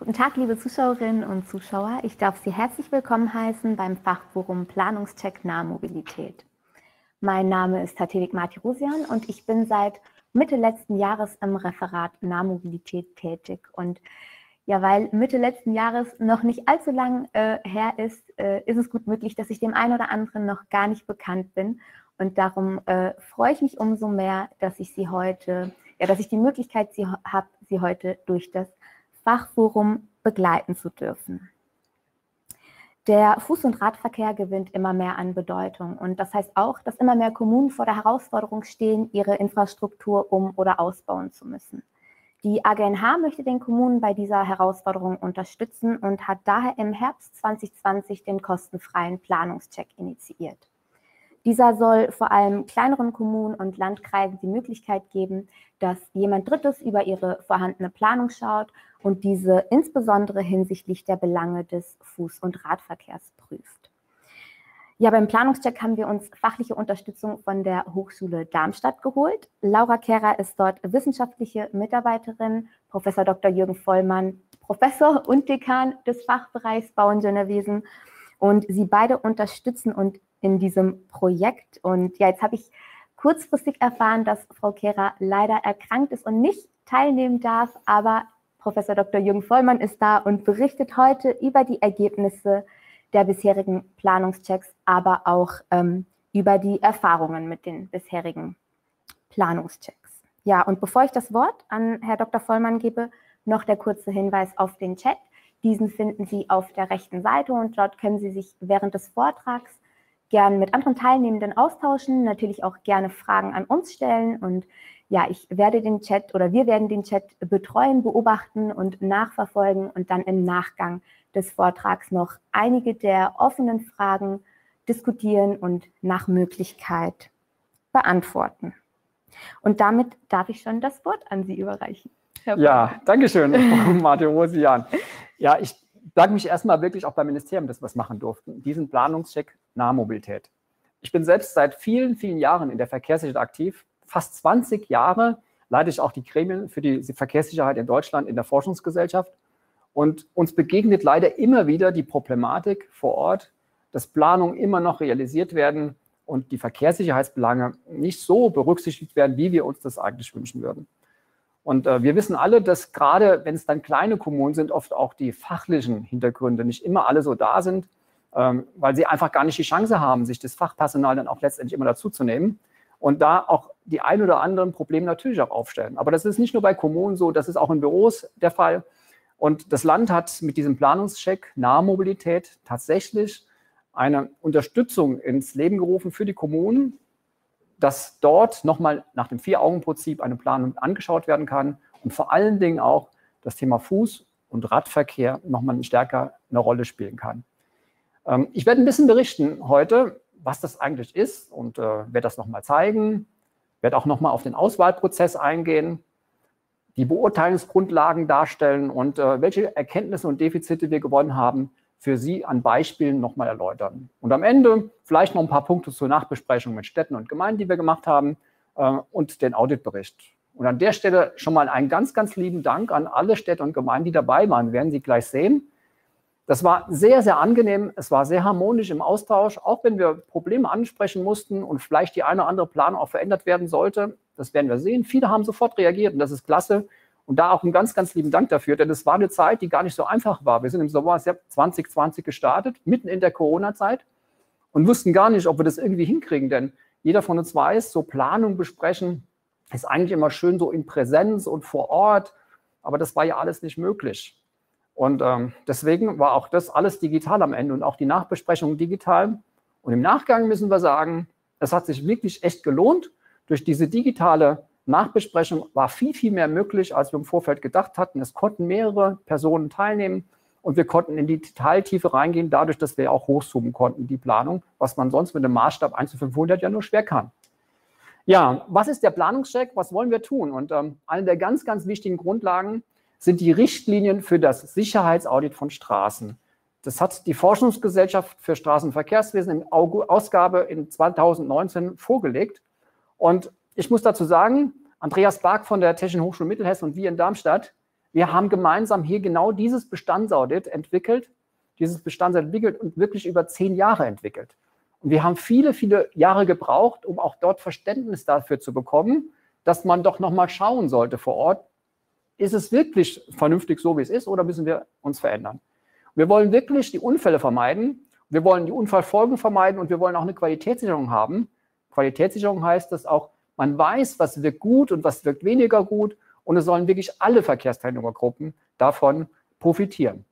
Guten Tag, liebe Zuschauerinnen und Zuschauer. Ich darf Sie herzlich willkommen heißen beim Fachforum Planungscheck Nahmobilität. Mein Name ist Tatevik Martirosian und ich bin seit Mitte letzten Jahres im Referat Nahmobilität tätig. Und ja, weil Mitte letzten Jahres noch nicht allzu lang äh, her ist, äh, ist es gut möglich, dass ich dem einen oder anderen noch gar nicht bekannt bin. Und darum äh, freue ich mich umso mehr, dass ich Sie heute, ja, dass ich die Möglichkeit habe, Sie heute durch das Fachforum begleiten zu dürfen. Der Fuß- und Radverkehr gewinnt immer mehr an Bedeutung. Und das heißt auch, dass immer mehr Kommunen vor der Herausforderung stehen, ihre Infrastruktur um- oder ausbauen zu müssen. Die AGNH möchte den Kommunen bei dieser Herausforderung unterstützen und hat daher im Herbst 2020 den kostenfreien Planungscheck initiiert. Dieser soll vor allem kleineren Kommunen und Landkreisen die Möglichkeit geben, dass jemand Drittes über ihre vorhandene Planung schaut und diese insbesondere hinsichtlich der Belange des Fuß- und Radverkehrs prüft. Ja, beim Planungscheck haben wir uns fachliche Unterstützung von der Hochschule Darmstadt geholt. Laura Kehrer ist dort wissenschaftliche Mitarbeiterin, Professor Dr. Jürgen Vollmann, Professor und Dekan des Fachbereichs Bauingenieurwesen. Und sie beide unterstützen und in diesem Projekt. Und ja, jetzt habe ich kurzfristig erfahren, dass Frau Kehrer leider erkrankt ist und nicht teilnehmen darf, aber Professor Dr. Jürgen Vollmann ist da und berichtet heute über die Ergebnisse der bisherigen Planungschecks, aber auch ähm, über die Erfahrungen mit den bisherigen Planungschecks. Ja, und bevor ich das Wort an Herr Dr. Vollmann gebe, noch der kurze Hinweis auf den Chat. Diesen finden Sie auf der rechten Seite und dort können Sie sich während des Vortrags gern mit anderen Teilnehmenden austauschen, natürlich auch gerne Fragen an uns stellen und ja, ich werde den Chat oder wir werden den Chat betreuen, beobachten und nachverfolgen und dann im Nachgang des Vortrags noch einige der offenen Fragen diskutieren und nach Möglichkeit beantworten. Und damit darf ich schon das Wort an Sie überreichen. ja, danke schön, Martin Rosian. Ja, ich bedanke mich erstmal wirklich auch beim Ministerium, dass wir es machen durften, diesen Planungscheck Nahmobilität. Ich bin selbst seit vielen, vielen Jahren in der Verkehrssicherheit aktiv. Fast 20 Jahre leite ich auch die Gremien für die Verkehrssicherheit in Deutschland in der Forschungsgesellschaft. Und uns begegnet leider immer wieder die Problematik vor Ort, dass Planungen immer noch realisiert werden und die Verkehrssicherheitsbelange nicht so berücksichtigt werden, wie wir uns das eigentlich wünschen würden. Und äh, wir wissen alle, dass gerade wenn es dann kleine Kommunen sind, oft auch die fachlichen Hintergründe nicht immer alle so da sind, ähm, weil sie einfach gar nicht die Chance haben, sich das Fachpersonal dann auch letztendlich immer dazuzunehmen und da auch die ein oder anderen Probleme natürlich auch aufstellen. Aber das ist nicht nur bei Kommunen so, das ist auch in Büros der Fall. Und das Land hat mit diesem Planungscheck Nahmobilität tatsächlich eine Unterstützung ins Leben gerufen für die Kommunen, dass dort nochmal nach dem Vier-Augen-Prinzip eine Planung angeschaut werden kann und vor allen Dingen auch das Thema Fuß- und Radverkehr nochmal stärker eine Rolle spielen kann. Ähm, ich werde ein bisschen berichten heute, was das eigentlich ist und äh, werde das nochmal zeigen, werde auch nochmal auf den Auswahlprozess eingehen, die Beurteilungsgrundlagen darstellen und äh, welche Erkenntnisse und Defizite wir gewonnen haben, für Sie an Beispielen nochmal erläutern. Und am Ende vielleicht noch ein paar Punkte zur Nachbesprechung mit Städten und Gemeinden, die wir gemacht haben äh, und den Auditbericht. Und an der Stelle schon mal einen ganz, ganz lieben Dank an alle Städte und Gemeinden, die dabei waren, werden Sie gleich sehen. Das war sehr, sehr angenehm. Es war sehr harmonisch im Austausch, auch wenn wir Probleme ansprechen mussten und vielleicht die eine oder andere Planung auch verändert werden sollte. Das werden wir sehen. Viele haben sofort reagiert und das ist klasse. Und da auch einen ganz, ganz lieben Dank dafür, denn es war eine Zeit, die gar nicht so einfach war. Wir sind im Sommer 2020 gestartet, mitten in der Corona-Zeit und wussten gar nicht, ob wir das irgendwie hinkriegen, denn jeder von uns weiß, so Planung besprechen ist eigentlich immer schön so in Präsenz und vor Ort, aber das war ja alles nicht möglich. Und ähm, deswegen war auch das alles digital am Ende und auch die Nachbesprechung digital. Und im Nachgang müssen wir sagen, es hat sich wirklich echt gelohnt. Durch diese digitale Nachbesprechung war viel, viel mehr möglich, als wir im Vorfeld gedacht hatten. Es konnten mehrere Personen teilnehmen und wir konnten in die Detailtiefe reingehen, dadurch, dass wir auch hochzoomen konnten, die Planung, was man sonst mit dem Maßstab 1 zu 500 ja nur schwer kann. Ja, was ist der Planungscheck? Was wollen wir tun? Und ähm, eine der ganz, ganz wichtigen Grundlagen sind die Richtlinien für das Sicherheitsaudit von Straßen. Das hat die Forschungsgesellschaft für Straßenverkehrswesen in Ausgabe in 2019 vorgelegt. Und ich muss dazu sagen, Andreas Bark von der Technischen Hochschule Mittelhessen und wir in Darmstadt, Wir haben gemeinsam hier genau dieses Bestandsaudit entwickelt, dieses Bestandsaudit entwickelt und wirklich über zehn Jahre entwickelt. Und wir haben viele, viele Jahre gebraucht, um auch dort Verständnis dafür zu bekommen, dass man doch nochmal schauen sollte vor Ort, ist es wirklich vernünftig so, wie es ist, oder müssen wir uns verändern? Wir wollen wirklich die Unfälle vermeiden, wir wollen die Unfallfolgen vermeiden und wir wollen auch eine Qualitätssicherung haben. Qualitätssicherung heißt, dass auch man weiß, was wirkt gut und was wirkt weniger gut und es sollen wirklich alle Verkehrsteilnehmergruppen davon profitieren.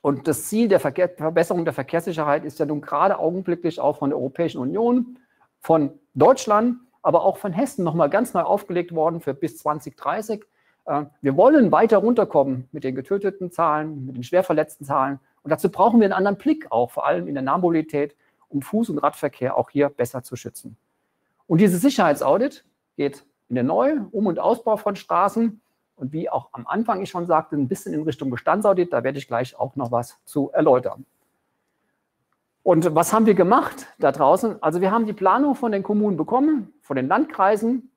Und das Ziel der Verkehr Verbesserung der Verkehrssicherheit ist ja nun gerade augenblicklich auch von der Europäischen Union, von Deutschland, aber auch von Hessen nochmal ganz neu aufgelegt worden für bis 2030. Äh, wir wollen weiter runterkommen mit den getöteten Zahlen, mit den schwerverletzten Zahlen. Und dazu brauchen wir einen anderen Blick auch, vor allem in der Nahmobilität, um Fuß- und Radverkehr auch hier besser zu schützen. Und dieses Sicherheitsaudit geht in den Neu-, Um- und Ausbau von Straßen und wie auch am Anfang ich schon sagte, ein bisschen in Richtung Bestandsaudit. Da werde ich gleich auch noch was zu erläutern. Und was haben wir gemacht da draußen? Also wir haben die Planung von den Kommunen bekommen, von den Landkreisen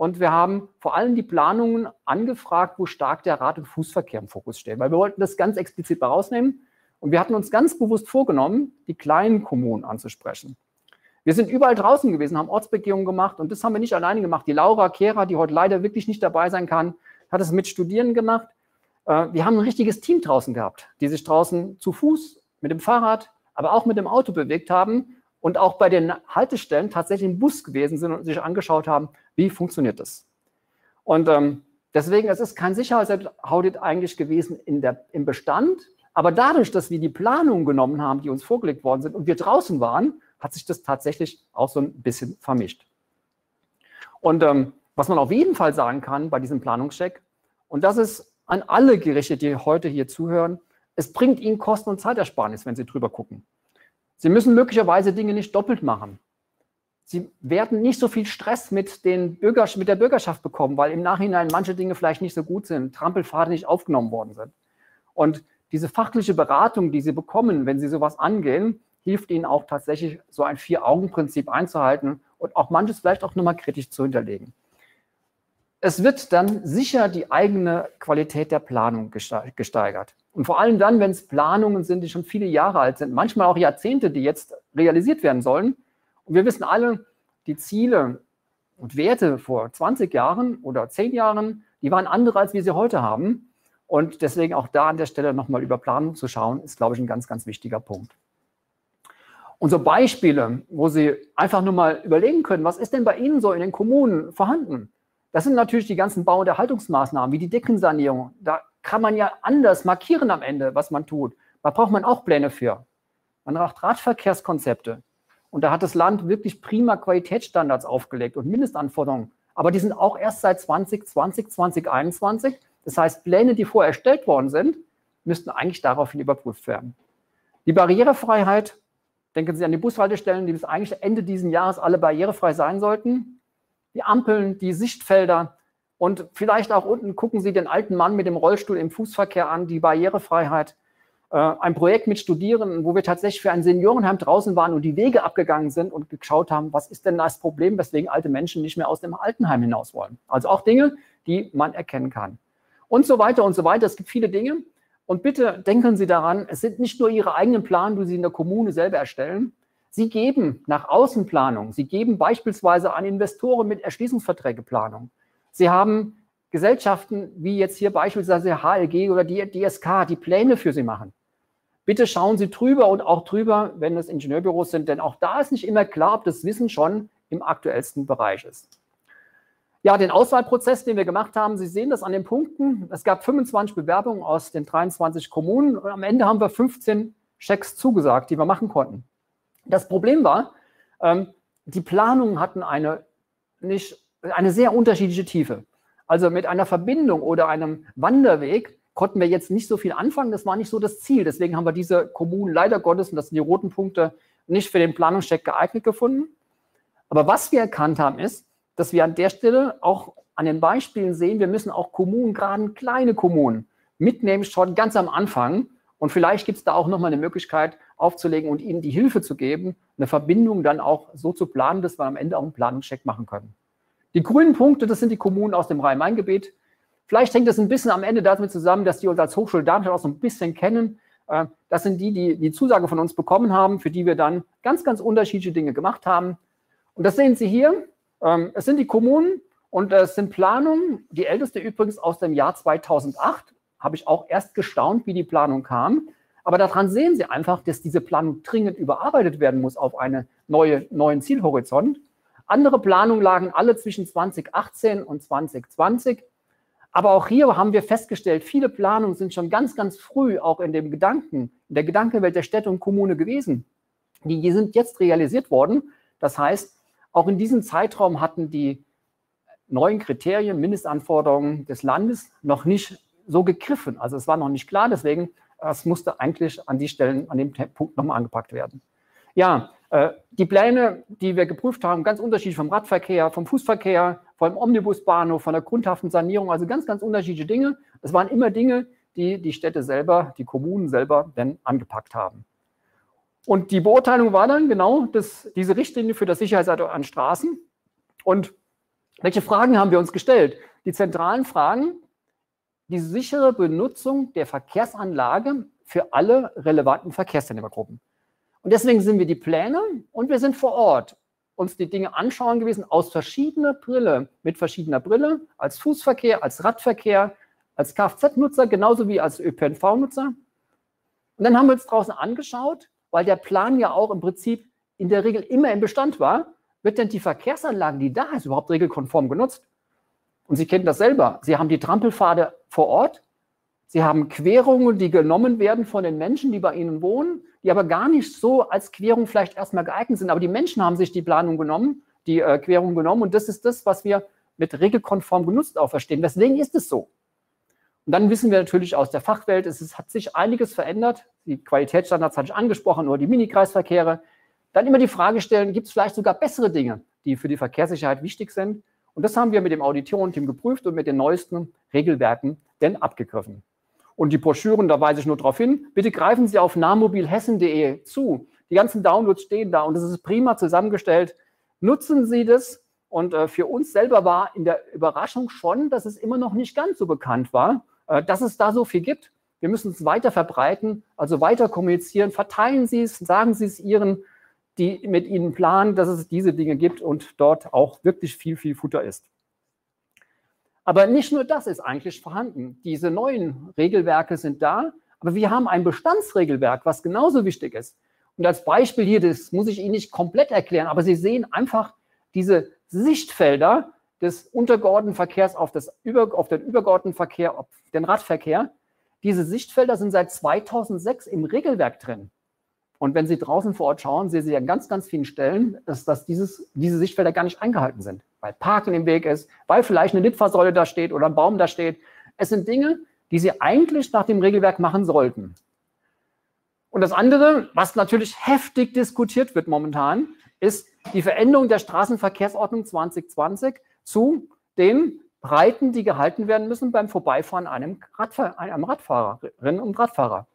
und wir haben vor allem die Planungen angefragt, wo stark der Rad- und Fußverkehr im Fokus steht, weil wir wollten das ganz explizit rausnehmen und wir hatten uns ganz bewusst vorgenommen, die kleinen Kommunen anzusprechen. Wir sind überall draußen gewesen, haben Ortsbegehungen gemacht und das haben wir nicht alleine gemacht. Die Laura Kehrer, die heute leider wirklich nicht dabei sein kann, hat es mit Studierenden gemacht. Äh, wir haben ein richtiges Team draußen gehabt, die sich draußen zu Fuß, mit dem Fahrrad, aber auch mit dem Auto bewegt haben und auch bei den Haltestellen tatsächlich im Bus gewesen sind und sich angeschaut haben, wie funktioniert das. Und ähm, deswegen, es ist kein Sicherheitsaudit eigentlich gewesen in der, im Bestand, aber dadurch, dass wir die Planungen genommen haben, die uns vorgelegt worden sind und wir draußen waren, hat sich das tatsächlich auch so ein bisschen vermischt. Und ähm, was man auf jeden Fall sagen kann bei diesem Planungscheck, und das ist an alle Gerichte, die heute hier zuhören, es bringt Ihnen Kosten- und Zeitersparnis, wenn Sie drüber gucken. Sie müssen möglicherweise Dinge nicht doppelt machen. Sie werden nicht so viel Stress mit, den Bürger, mit der Bürgerschaft bekommen, weil im Nachhinein manche Dinge vielleicht nicht so gut sind, Trampelpfade nicht aufgenommen worden sind. Und diese fachliche Beratung, die Sie bekommen, wenn Sie sowas angehen, hilft Ihnen auch tatsächlich so ein Vier-Augen-Prinzip einzuhalten und auch manches vielleicht auch nochmal kritisch zu hinterlegen es wird dann sicher die eigene Qualität der Planung gesteigert. Und vor allem dann, wenn es Planungen sind, die schon viele Jahre alt sind, manchmal auch Jahrzehnte, die jetzt realisiert werden sollen. Wir wissen alle, die Ziele und Werte vor 20 Jahren oder 10 Jahren, die waren andere, als wir sie heute haben. Und deswegen auch da an der Stelle nochmal über Planung zu schauen, ist, glaube ich, ein ganz, ganz wichtiger Punkt. Und so Beispiele, wo Sie einfach nur mal überlegen können, was ist denn bei Ihnen so in den Kommunen vorhanden? Das sind natürlich die ganzen Bau- und Erhaltungsmaßnahmen, wie die Deckensanierung. Da kann man ja anders markieren am Ende, was man tut. Da braucht man auch Pläne für. Man braucht Radverkehrskonzepte. Und da hat das Land wirklich prima Qualitätsstandards aufgelegt und Mindestanforderungen. Aber die sind auch erst seit 2020, 2021. Das heißt, Pläne, die vorher erstellt worden sind, müssten eigentlich daraufhin überprüft werden. Die Barrierefreiheit, denken Sie an die Bushaltestellen, die bis eigentlich Ende dieses Jahres alle barrierefrei sein sollten die Ampeln, die Sichtfelder und vielleicht auch unten gucken Sie den alten Mann mit dem Rollstuhl im Fußverkehr an, die Barrierefreiheit. Äh, ein Projekt mit Studierenden, wo wir tatsächlich für ein Seniorenheim draußen waren und die Wege abgegangen sind und geschaut haben, was ist denn das Problem, weswegen alte Menschen nicht mehr aus dem Altenheim hinaus wollen. Also auch Dinge, die man erkennen kann. Und so weiter und so weiter. Es gibt viele Dinge. Und bitte denken Sie daran, es sind nicht nur Ihre eigenen Pläne, die Sie in der Kommune selber erstellen, Sie geben nach Außenplanung, Sie geben beispielsweise an Investoren mit Erschließungsverträge Planung. Sie haben Gesellschaften wie jetzt hier beispielsweise HLG oder die DSK, die Pläne für Sie machen. Bitte schauen Sie drüber und auch drüber, wenn es Ingenieurbüros sind, denn auch da ist nicht immer klar, ob das Wissen schon im aktuellsten Bereich ist. Ja, den Auswahlprozess, den wir gemacht haben, Sie sehen das an den Punkten. Es gab 25 Bewerbungen aus den 23 Kommunen und am Ende haben wir 15 Schecks zugesagt, die wir machen konnten. Das Problem war, ähm, die Planungen hatten eine, nicht, eine sehr unterschiedliche Tiefe. Also mit einer Verbindung oder einem Wanderweg konnten wir jetzt nicht so viel anfangen. Das war nicht so das Ziel. Deswegen haben wir diese Kommunen leider Gottes, und das sind die roten Punkte, nicht für den Planungscheck geeignet gefunden. Aber was wir erkannt haben, ist, dass wir an der Stelle auch an den Beispielen sehen, wir müssen auch Kommunen, gerade kleine Kommunen, mitnehmen, schon ganz am Anfang. Und vielleicht gibt es da auch nochmal eine Möglichkeit, aufzulegen und ihnen die Hilfe zu geben, eine Verbindung dann auch so zu planen, dass wir am Ende auch einen Planungscheck machen können. Die grünen Punkte, das sind die Kommunen aus dem Rhein-Main-Gebiet. Vielleicht hängt das ein bisschen am Ende damit zusammen, dass die uns als Hochschule Darmstadt auch so ein bisschen kennen. Äh, das sind die, die die Zusage von uns bekommen haben, für die wir dann ganz, ganz unterschiedliche Dinge gemacht haben. Und das sehen Sie hier. Ähm, es sind die Kommunen und es sind Planungen. Die älteste übrigens aus dem Jahr 2008. Habe ich auch erst gestaunt, wie die Planung kam. Aber daran sehen Sie einfach, dass diese Planung dringend überarbeitet werden muss auf einen neue, neuen Zielhorizont. Andere Planungen lagen alle zwischen 2018 und 2020. Aber auch hier haben wir festgestellt, viele Planungen sind schon ganz, ganz früh auch in dem Gedanken, in der Gedankenwelt der Städte und Kommune gewesen. Die sind jetzt realisiert worden. Das heißt, auch in diesem Zeitraum hatten die neuen Kriterien, Mindestanforderungen des Landes noch nicht so gegriffen. Also es war noch nicht klar, deswegen es musste eigentlich an die Stellen, an dem Punkt nochmal angepackt werden. Ja, die Pläne, die wir geprüft haben, ganz unterschiedlich vom Radverkehr, vom Fußverkehr, vom Omnibusbahnhof, von der grundhaften Sanierung, also ganz, ganz unterschiedliche Dinge. Es waren immer Dinge, die die Städte selber, die Kommunen selber dann angepackt haben. Und die Beurteilung war dann genau das, diese Richtlinie für das Sicherheitsauto an Straßen. Und welche Fragen haben wir uns gestellt? Die zentralen Fragen, die sichere Benutzung der Verkehrsanlage für alle relevanten Verkehrsteilnehmergruppen. Und deswegen sind wir die Pläne und wir sind vor Ort, uns die Dinge anschauen gewesen aus verschiedener Brille, mit verschiedener Brille, als Fußverkehr, als Radverkehr, als Kfz-Nutzer, genauso wie als ÖPNV-Nutzer. Und dann haben wir uns draußen angeschaut, weil der Plan ja auch im Prinzip in der Regel immer im Bestand war, wird denn die Verkehrsanlage, die da ist, überhaupt regelkonform genutzt? Und Sie kennen das selber. Sie haben die Trampelpfade vor Ort, Sie haben Querungen, die genommen werden von den Menschen, die bei Ihnen wohnen, die aber gar nicht so als Querung vielleicht erstmal geeignet sind. Aber die Menschen haben sich die Planung genommen, die äh, Querung genommen. Und das ist das, was wir mit regelkonform genutzt auch verstehen. Deswegen ist es so. Und dann wissen wir natürlich aus der Fachwelt, es ist, hat sich einiges verändert. Die Qualitätsstandards hatte ich angesprochen, oder die Minikreisverkehre. Dann immer die Frage stellen, gibt es vielleicht sogar bessere Dinge, die für die Verkehrssicherheit wichtig sind? Und das haben wir mit dem Auditorenteam geprüft und mit den neuesten Regelwerken denn abgegriffen. Und die Broschüren, da weise ich nur darauf hin, bitte greifen Sie auf nahmobilhessen.de zu. Die ganzen Downloads stehen da und es ist prima zusammengestellt. Nutzen Sie das. Und äh, für uns selber war in der Überraschung schon, dass es immer noch nicht ganz so bekannt war, äh, dass es da so viel gibt. Wir müssen es weiter verbreiten, also weiter kommunizieren. Verteilen Sie es, sagen Sie es Ihren, die mit Ihnen planen, dass es diese Dinge gibt und dort auch wirklich viel, viel Futter ist. Aber nicht nur das ist eigentlich vorhanden. Diese neuen Regelwerke sind da, aber wir haben ein Bestandsregelwerk, was genauso wichtig ist. Und als Beispiel hier, das muss ich Ihnen nicht komplett erklären, aber Sie sehen einfach diese Sichtfelder des untergeordneten Verkehrs auf, das auf den übergeordneten Verkehr, auf den Radverkehr. Diese Sichtfelder sind seit 2006 im Regelwerk drin. Und wenn Sie draußen vor Ort schauen, sehen Sie an ganz, ganz vielen Stellen, dass, dass dieses, diese Sichtfelder gar nicht eingehalten sind weil Parken im Weg ist, weil vielleicht eine Litfaßsäule da steht oder ein Baum da steht. Es sind Dinge, die Sie eigentlich nach dem Regelwerk machen sollten. Und das andere, was natürlich heftig diskutiert wird momentan, ist die Veränderung der Straßenverkehrsordnung 2020 zu den Breiten, die gehalten werden müssen beim Vorbeifahren einem, Radfahr einem Radfahrerin und Radfahrer.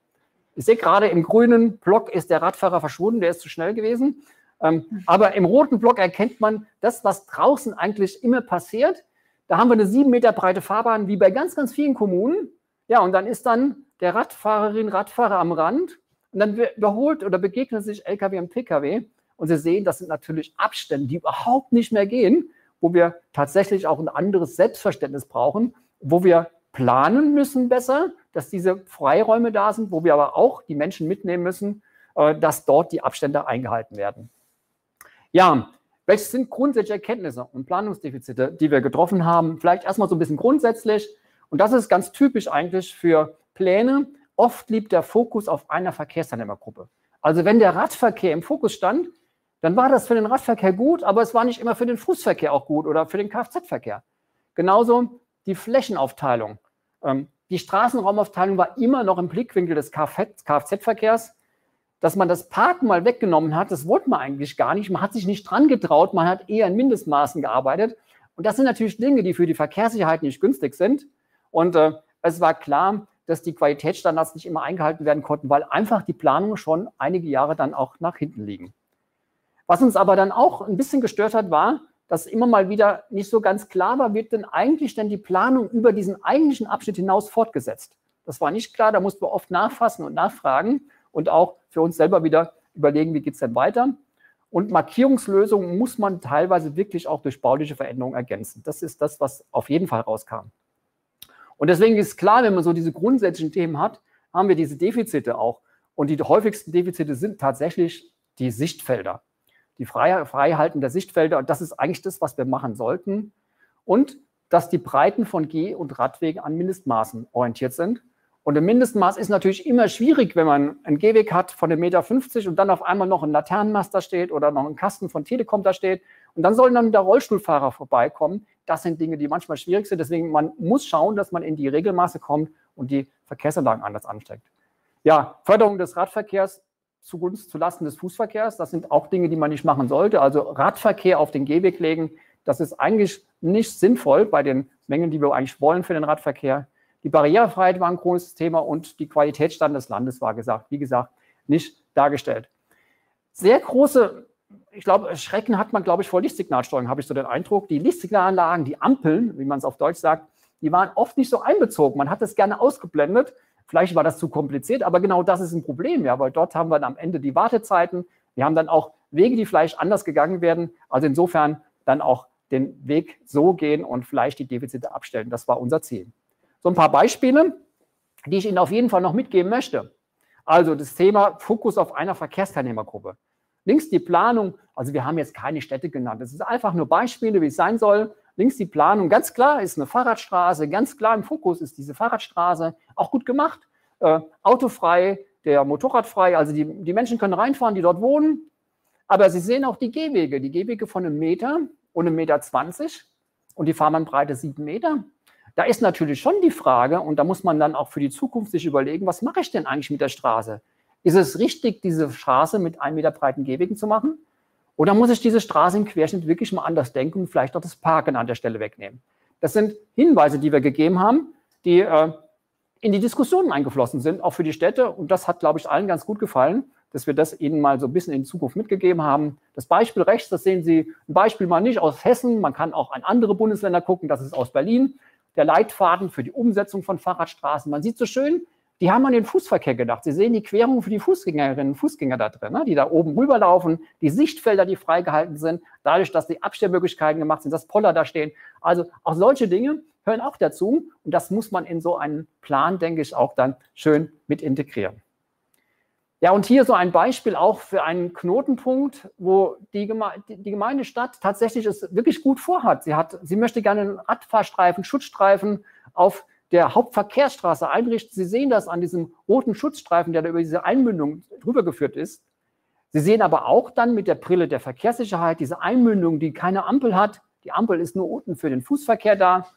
Ich sehe gerade im grünen Block ist der Radfahrer verschwunden, der ist zu schnell gewesen. Ähm, aber im roten Block erkennt man das, was draußen eigentlich immer passiert. Da haben wir eine sieben Meter breite Fahrbahn, wie bei ganz, ganz vielen Kommunen. Ja, und dann ist dann der Radfahrerin, Radfahrer am Rand und dann überholt oder begegnet sich LKW und PKW. Und Sie sehen, das sind natürlich Abstände, die überhaupt nicht mehr gehen, wo wir tatsächlich auch ein anderes Selbstverständnis brauchen, wo wir planen müssen besser, dass diese Freiräume da sind, wo wir aber auch die Menschen mitnehmen müssen, äh, dass dort die Abstände eingehalten werden. Ja, welche sind grundsätzliche Erkenntnisse und Planungsdefizite, die wir getroffen haben? Vielleicht erstmal so ein bisschen grundsätzlich. Und das ist ganz typisch eigentlich für Pläne. Oft liegt der Fokus auf einer Verkehrsteilnehmergruppe. Also wenn der Radverkehr im Fokus stand, dann war das für den Radverkehr gut, aber es war nicht immer für den Fußverkehr auch gut oder für den Kfz-Verkehr. Genauso die Flächenaufteilung. Ähm, die Straßenraumaufteilung war immer noch im Blickwinkel des Kfz-Verkehrs dass man das Parken mal weggenommen hat, das wollte man eigentlich gar nicht. Man hat sich nicht dran getraut, man hat eher in Mindestmaßen gearbeitet. Und das sind natürlich Dinge, die für die Verkehrssicherheit nicht günstig sind. Und äh, es war klar, dass die Qualitätsstandards nicht immer eingehalten werden konnten, weil einfach die Planungen schon einige Jahre dann auch nach hinten liegen. Was uns aber dann auch ein bisschen gestört hat, war, dass immer mal wieder nicht so ganz klar war, wird denn eigentlich denn die Planung über diesen eigentlichen Abschnitt hinaus fortgesetzt? Das war nicht klar, da mussten wir oft nachfassen und nachfragen und auch für uns selber wieder überlegen, wie geht es denn weiter. Und Markierungslösungen muss man teilweise wirklich auch durch bauliche Veränderungen ergänzen. Das ist das, was auf jeden Fall rauskam. Und deswegen ist klar, wenn man so diese grundsätzlichen Themen hat, haben wir diese Defizite auch. Und die häufigsten Defizite sind tatsächlich die Sichtfelder. Die Freihalten der Sichtfelder. Und das ist eigentlich das, was wir machen sollten. Und dass die Breiten von Geh- und Radwegen an Mindestmaßen orientiert sind. Und ein Mindestmaß ist natürlich immer schwierig, wenn man einen Gehweg hat von 1,50 Meter und dann auf einmal noch ein Laternenmast da steht oder noch ein Kasten von Telekom da steht. Und dann sollen dann der Rollstuhlfahrer vorbeikommen. Das sind Dinge, die manchmal schwierig sind. Deswegen man muss schauen, dass man in die Regelmaße kommt und die Verkehrsanlagen anders ansteckt. Ja, Förderung des Radverkehrs zugunsten, zulasten des Fußverkehrs, das sind auch Dinge, die man nicht machen sollte. Also Radverkehr auf den Gehweg legen, das ist eigentlich nicht sinnvoll bei den Mengen, die wir eigentlich wollen für den Radverkehr. Die Barrierefreiheit war ein großes Thema und die Qualitätsstand des Landes war gesagt, wie gesagt, nicht dargestellt. Sehr große, ich glaube, Schrecken hat man, glaube ich, vor Lichtsignalsteuerung, habe ich so den Eindruck. Die Lichtsignalanlagen, die Ampeln, wie man es auf Deutsch sagt, die waren oft nicht so einbezogen. Man hat das gerne ausgeblendet. Vielleicht war das zu kompliziert, aber genau das ist ein Problem, ja, weil dort haben wir dann am Ende die Wartezeiten. Wir haben dann auch Wege, die vielleicht anders gegangen werden. Also insofern dann auch den Weg so gehen und vielleicht die Defizite abstellen. Das war unser Ziel. So ein paar Beispiele, die ich Ihnen auf jeden Fall noch mitgeben möchte. Also das Thema Fokus auf einer Verkehrsteilnehmergruppe. Links die Planung, also wir haben jetzt keine Städte genannt. Das ist einfach nur Beispiele, wie es sein soll. Links die Planung, ganz klar ist eine Fahrradstraße, ganz klar im Fokus ist diese Fahrradstraße, auch gut gemacht. Äh, autofrei, der Motorradfrei, also die, die Menschen können reinfahren, die dort wohnen. Aber Sie sehen auch die Gehwege, die Gehwege von einem Meter und einem Meter 20 und die Fahrbahnbreite sieben Meter. Da ist natürlich schon die Frage, und da muss man dann auch für die Zukunft sich überlegen, was mache ich denn eigentlich mit der Straße? Ist es richtig, diese Straße mit einem Meter breiten Gehwegen zu machen? Oder muss ich diese Straße im Querschnitt wirklich mal anders denken und vielleicht auch das Parken an der Stelle wegnehmen? Das sind Hinweise, die wir gegeben haben, die äh, in die Diskussionen eingeflossen sind, auch für die Städte. Und das hat, glaube ich, allen ganz gut gefallen, dass wir das Ihnen mal so ein bisschen in Zukunft mitgegeben haben. Das Beispiel rechts, das sehen Sie, ein Beispiel mal nicht aus Hessen, man kann auch an andere Bundesländer gucken, das ist aus Berlin. Der Leitfaden für die Umsetzung von Fahrradstraßen. Man sieht so schön, die haben an den Fußverkehr gedacht. Sie sehen die Querung für die Fußgängerinnen und Fußgänger da drin, ne? die da oben rüberlaufen, die Sichtfelder, die freigehalten sind, dadurch, dass die Abstellmöglichkeiten gemacht sind, dass Poller da stehen. Also auch solche Dinge hören auch dazu und das muss man in so einen Plan, denke ich, auch dann schön mit integrieren. Ja, und hier so ein Beispiel auch für einen Knotenpunkt, wo die, Geme die Gemeindestadt tatsächlich es wirklich gut vorhat. Sie, hat, sie möchte gerne einen Radfahrstreifen, Schutzstreifen auf der Hauptverkehrsstraße einrichten. Sie sehen das an diesem roten Schutzstreifen, der da über diese Einmündung drüber geführt ist. Sie sehen aber auch dann mit der Brille der Verkehrssicherheit diese Einmündung, die keine Ampel hat. Die Ampel ist nur unten für den Fußverkehr da.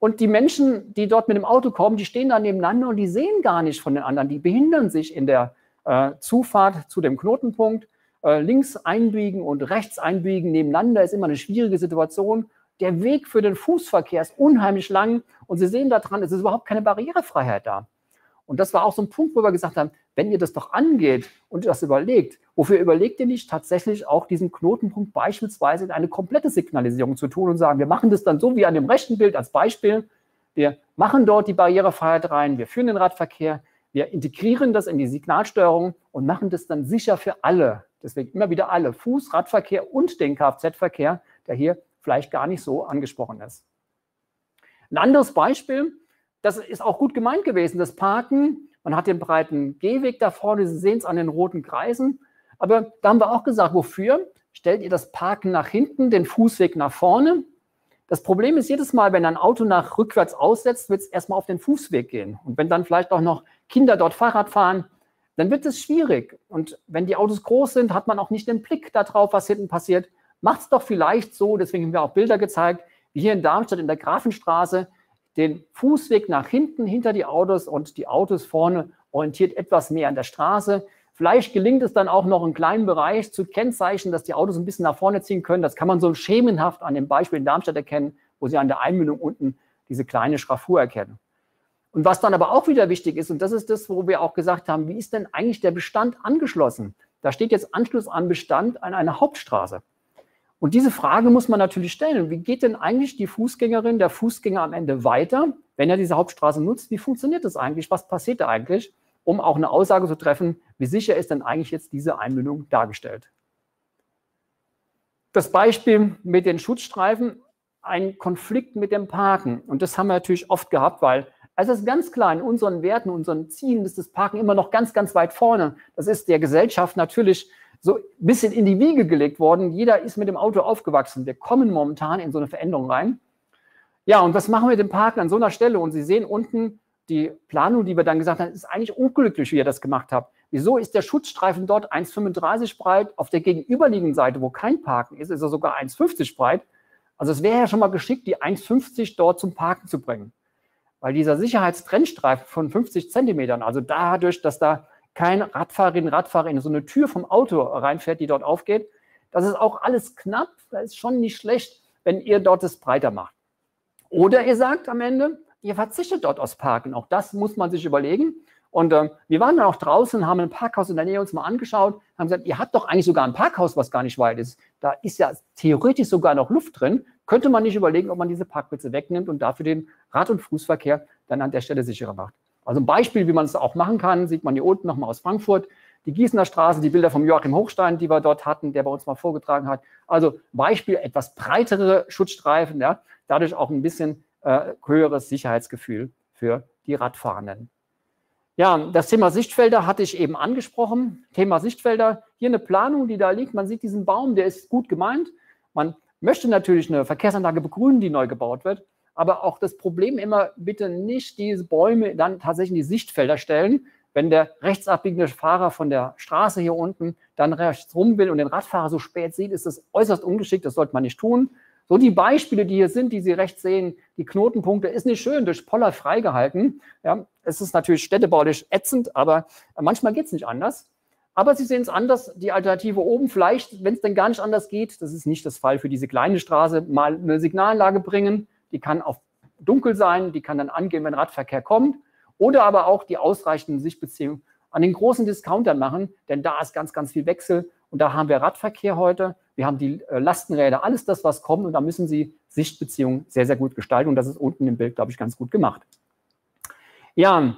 Und die Menschen, die dort mit dem Auto kommen, die stehen da nebeneinander und die sehen gar nicht von den anderen. Die behindern sich in der äh, Zufahrt zu dem Knotenpunkt. Äh, links einbiegen und rechts einbiegen nebeneinander ist immer eine schwierige Situation der Weg für den Fußverkehr ist unheimlich lang und Sie sehen daran, es ist überhaupt keine Barrierefreiheit da. Und das war auch so ein Punkt, wo wir gesagt haben, wenn ihr das doch angeht und das überlegt, wofür überlegt ihr nicht tatsächlich auch diesen Knotenpunkt beispielsweise in eine komplette Signalisierung zu tun und sagen, wir machen das dann so wie an dem rechten Bild als Beispiel. Wir machen dort die Barrierefreiheit rein, wir führen den Radverkehr, wir integrieren das in die Signalsteuerung und machen das dann sicher für alle. Deswegen immer wieder alle, Fuß, Radverkehr und den Kfz-Verkehr, der hier vielleicht gar nicht so angesprochen ist. Ein anderes Beispiel, das ist auch gut gemeint gewesen, das Parken. Man hat den breiten Gehweg da vorne, Sie sehen es an den roten Kreisen. Aber da haben wir auch gesagt, wofür? Stellt ihr das Parken nach hinten, den Fußweg nach vorne. Das Problem ist jedes Mal, wenn ein Auto nach rückwärts aussetzt, wird es erstmal auf den Fußweg gehen. Und wenn dann vielleicht auch noch Kinder dort Fahrrad fahren, dann wird es schwierig. Und wenn die Autos groß sind, hat man auch nicht den Blick darauf, was hinten passiert macht es doch vielleicht so, deswegen haben wir auch Bilder gezeigt, wie hier in Darmstadt in der Grafenstraße, den Fußweg nach hinten, hinter die Autos und die Autos vorne orientiert etwas mehr an der Straße. Vielleicht gelingt es dann auch noch einen kleinen Bereich zu kennzeichnen, dass die Autos ein bisschen nach vorne ziehen können. Das kann man so schemenhaft an dem Beispiel in Darmstadt erkennen, wo Sie an der Einmündung unten diese kleine Schraffur erkennen. Und was dann aber auch wieder wichtig ist, und das ist das, wo wir auch gesagt haben, wie ist denn eigentlich der Bestand angeschlossen? Da steht jetzt Anschluss an Bestand an eine Hauptstraße. Und diese Frage muss man natürlich stellen. Wie geht denn eigentlich die Fußgängerin, der Fußgänger am Ende weiter, wenn er diese Hauptstraße nutzt? Wie funktioniert das eigentlich? Was passiert da eigentlich, um auch eine Aussage zu treffen, wie sicher ist denn eigentlich jetzt diese Einmündung dargestellt? Das Beispiel mit den Schutzstreifen, ein Konflikt mit dem Parken. Und das haben wir natürlich oft gehabt, weil es ist ganz klar, in unseren Werten, unseren Zielen ist das Parken immer noch ganz, ganz weit vorne. Das ist der Gesellschaft natürlich so ein bisschen in die Wiege gelegt worden. Jeder ist mit dem Auto aufgewachsen. Wir kommen momentan in so eine Veränderung rein. Ja, und was machen wir mit dem Parken an so einer Stelle? Und Sie sehen unten die Planung, die wir dann gesagt haben, ist eigentlich unglücklich, wie ihr das gemacht habt. Wieso ist der Schutzstreifen dort 1,35 breit? Auf der gegenüberliegenden Seite, wo kein Parken ist, ist er sogar 1,50 breit. Also es wäre ja schon mal geschickt, die 1,50 dort zum Parken zu bringen. Weil dieser Sicherheitstrennstreifen von 50 Zentimetern, also dadurch, dass da kein Radfahrerin, Radfahrer in so eine Tür vom Auto reinfährt, die dort aufgeht. Das ist auch alles knapp. Das ist schon nicht schlecht, wenn ihr dort es breiter macht. Oder ihr sagt am Ende, ihr verzichtet dort aufs Parken. Auch das muss man sich überlegen. Und äh, wir waren dann auch draußen, haben ein Parkhaus in der Nähe uns mal angeschaut, haben gesagt, ihr habt doch eigentlich sogar ein Parkhaus, was gar nicht weit ist. Da ist ja theoretisch sogar noch Luft drin. Könnte man nicht überlegen, ob man diese Parkplätze wegnimmt und dafür den Rad- und Fußverkehr dann an der Stelle sicherer macht. Also ein Beispiel, wie man es auch machen kann, sieht man hier unten nochmal aus Frankfurt. Die Gießener Straße, die Bilder vom Joachim Hochstein, die wir dort hatten, der bei uns mal vorgetragen hat. Also Beispiel, etwas breitere Schutzstreifen, ja, dadurch auch ein bisschen äh, höheres Sicherheitsgefühl für die Radfahrenden. Ja, das Thema Sichtfelder hatte ich eben angesprochen. Thema Sichtfelder, hier eine Planung, die da liegt. Man sieht diesen Baum, der ist gut gemeint. Man möchte natürlich eine Verkehrsanlage begrünen, die neu gebaut wird aber auch das Problem immer, bitte nicht diese Bäume dann tatsächlich in die Sichtfelder stellen. Wenn der rechtsabbiegende Fahrer von der Straße hier unten dann rechts rum will und den Radfahrer so spät sieht, ist das äußerst ungeschickt, das sollte man nicht tun. So die Beispiele, die hier sind, die Sie rechts sehen, die Knotenpunkte, ist nicht schön durch Poller freigehalten. Ja, es ist natürlich städtebaulich ätzend, aber manchmal geht es nicht anders. Aber Sie sehen es anders, die Alternative oben, vielleicht, wenn es denn gar nicht anders geht, das ist nicht das Fall für diese kleine Straße, mal eine Signallage bringen, die kann auf dunkel sein, die kann dann angehen, wenn Radverkehr kommt. Oder aber auch die ausreichenden Sichtbeziehungen an den großen Discountern machen, denn da ist ganz, ganz viel Wechsel und da haben wir Radverkehr heute, wir haben die äh, Lastenräder, alles das, was kommt und da müssen Sie Sichtbeziehungen sehr, sehr gut gestalten und das ist unten im Bild, glaube ich, ganz gut gemacht. Ja,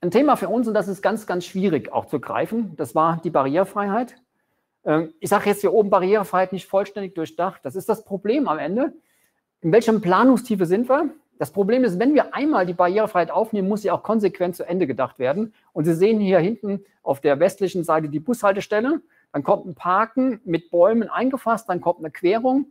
ein Thema für uns und das ist ganz, ganz schwierig auch zu greifen, das war die Barrierefreiheit. Ähm, ich sage jetzt hier oben Barrierefreiheit nicht vollständig durchdacht. Das ist das Problem am Ende. In welchem Planungstiefe sind wir? Das Problem ist, wenn wir einmal die Barrierefreiheit aufnehmen, muss sie auch konsequent zu Ende gedacht werden. Und Sie sehen hier hinten auf der westlichen Seite die Bushaltestelle. Dann kommt ein Parken mit Bäumen eingefasst, dann kommt eine Querung.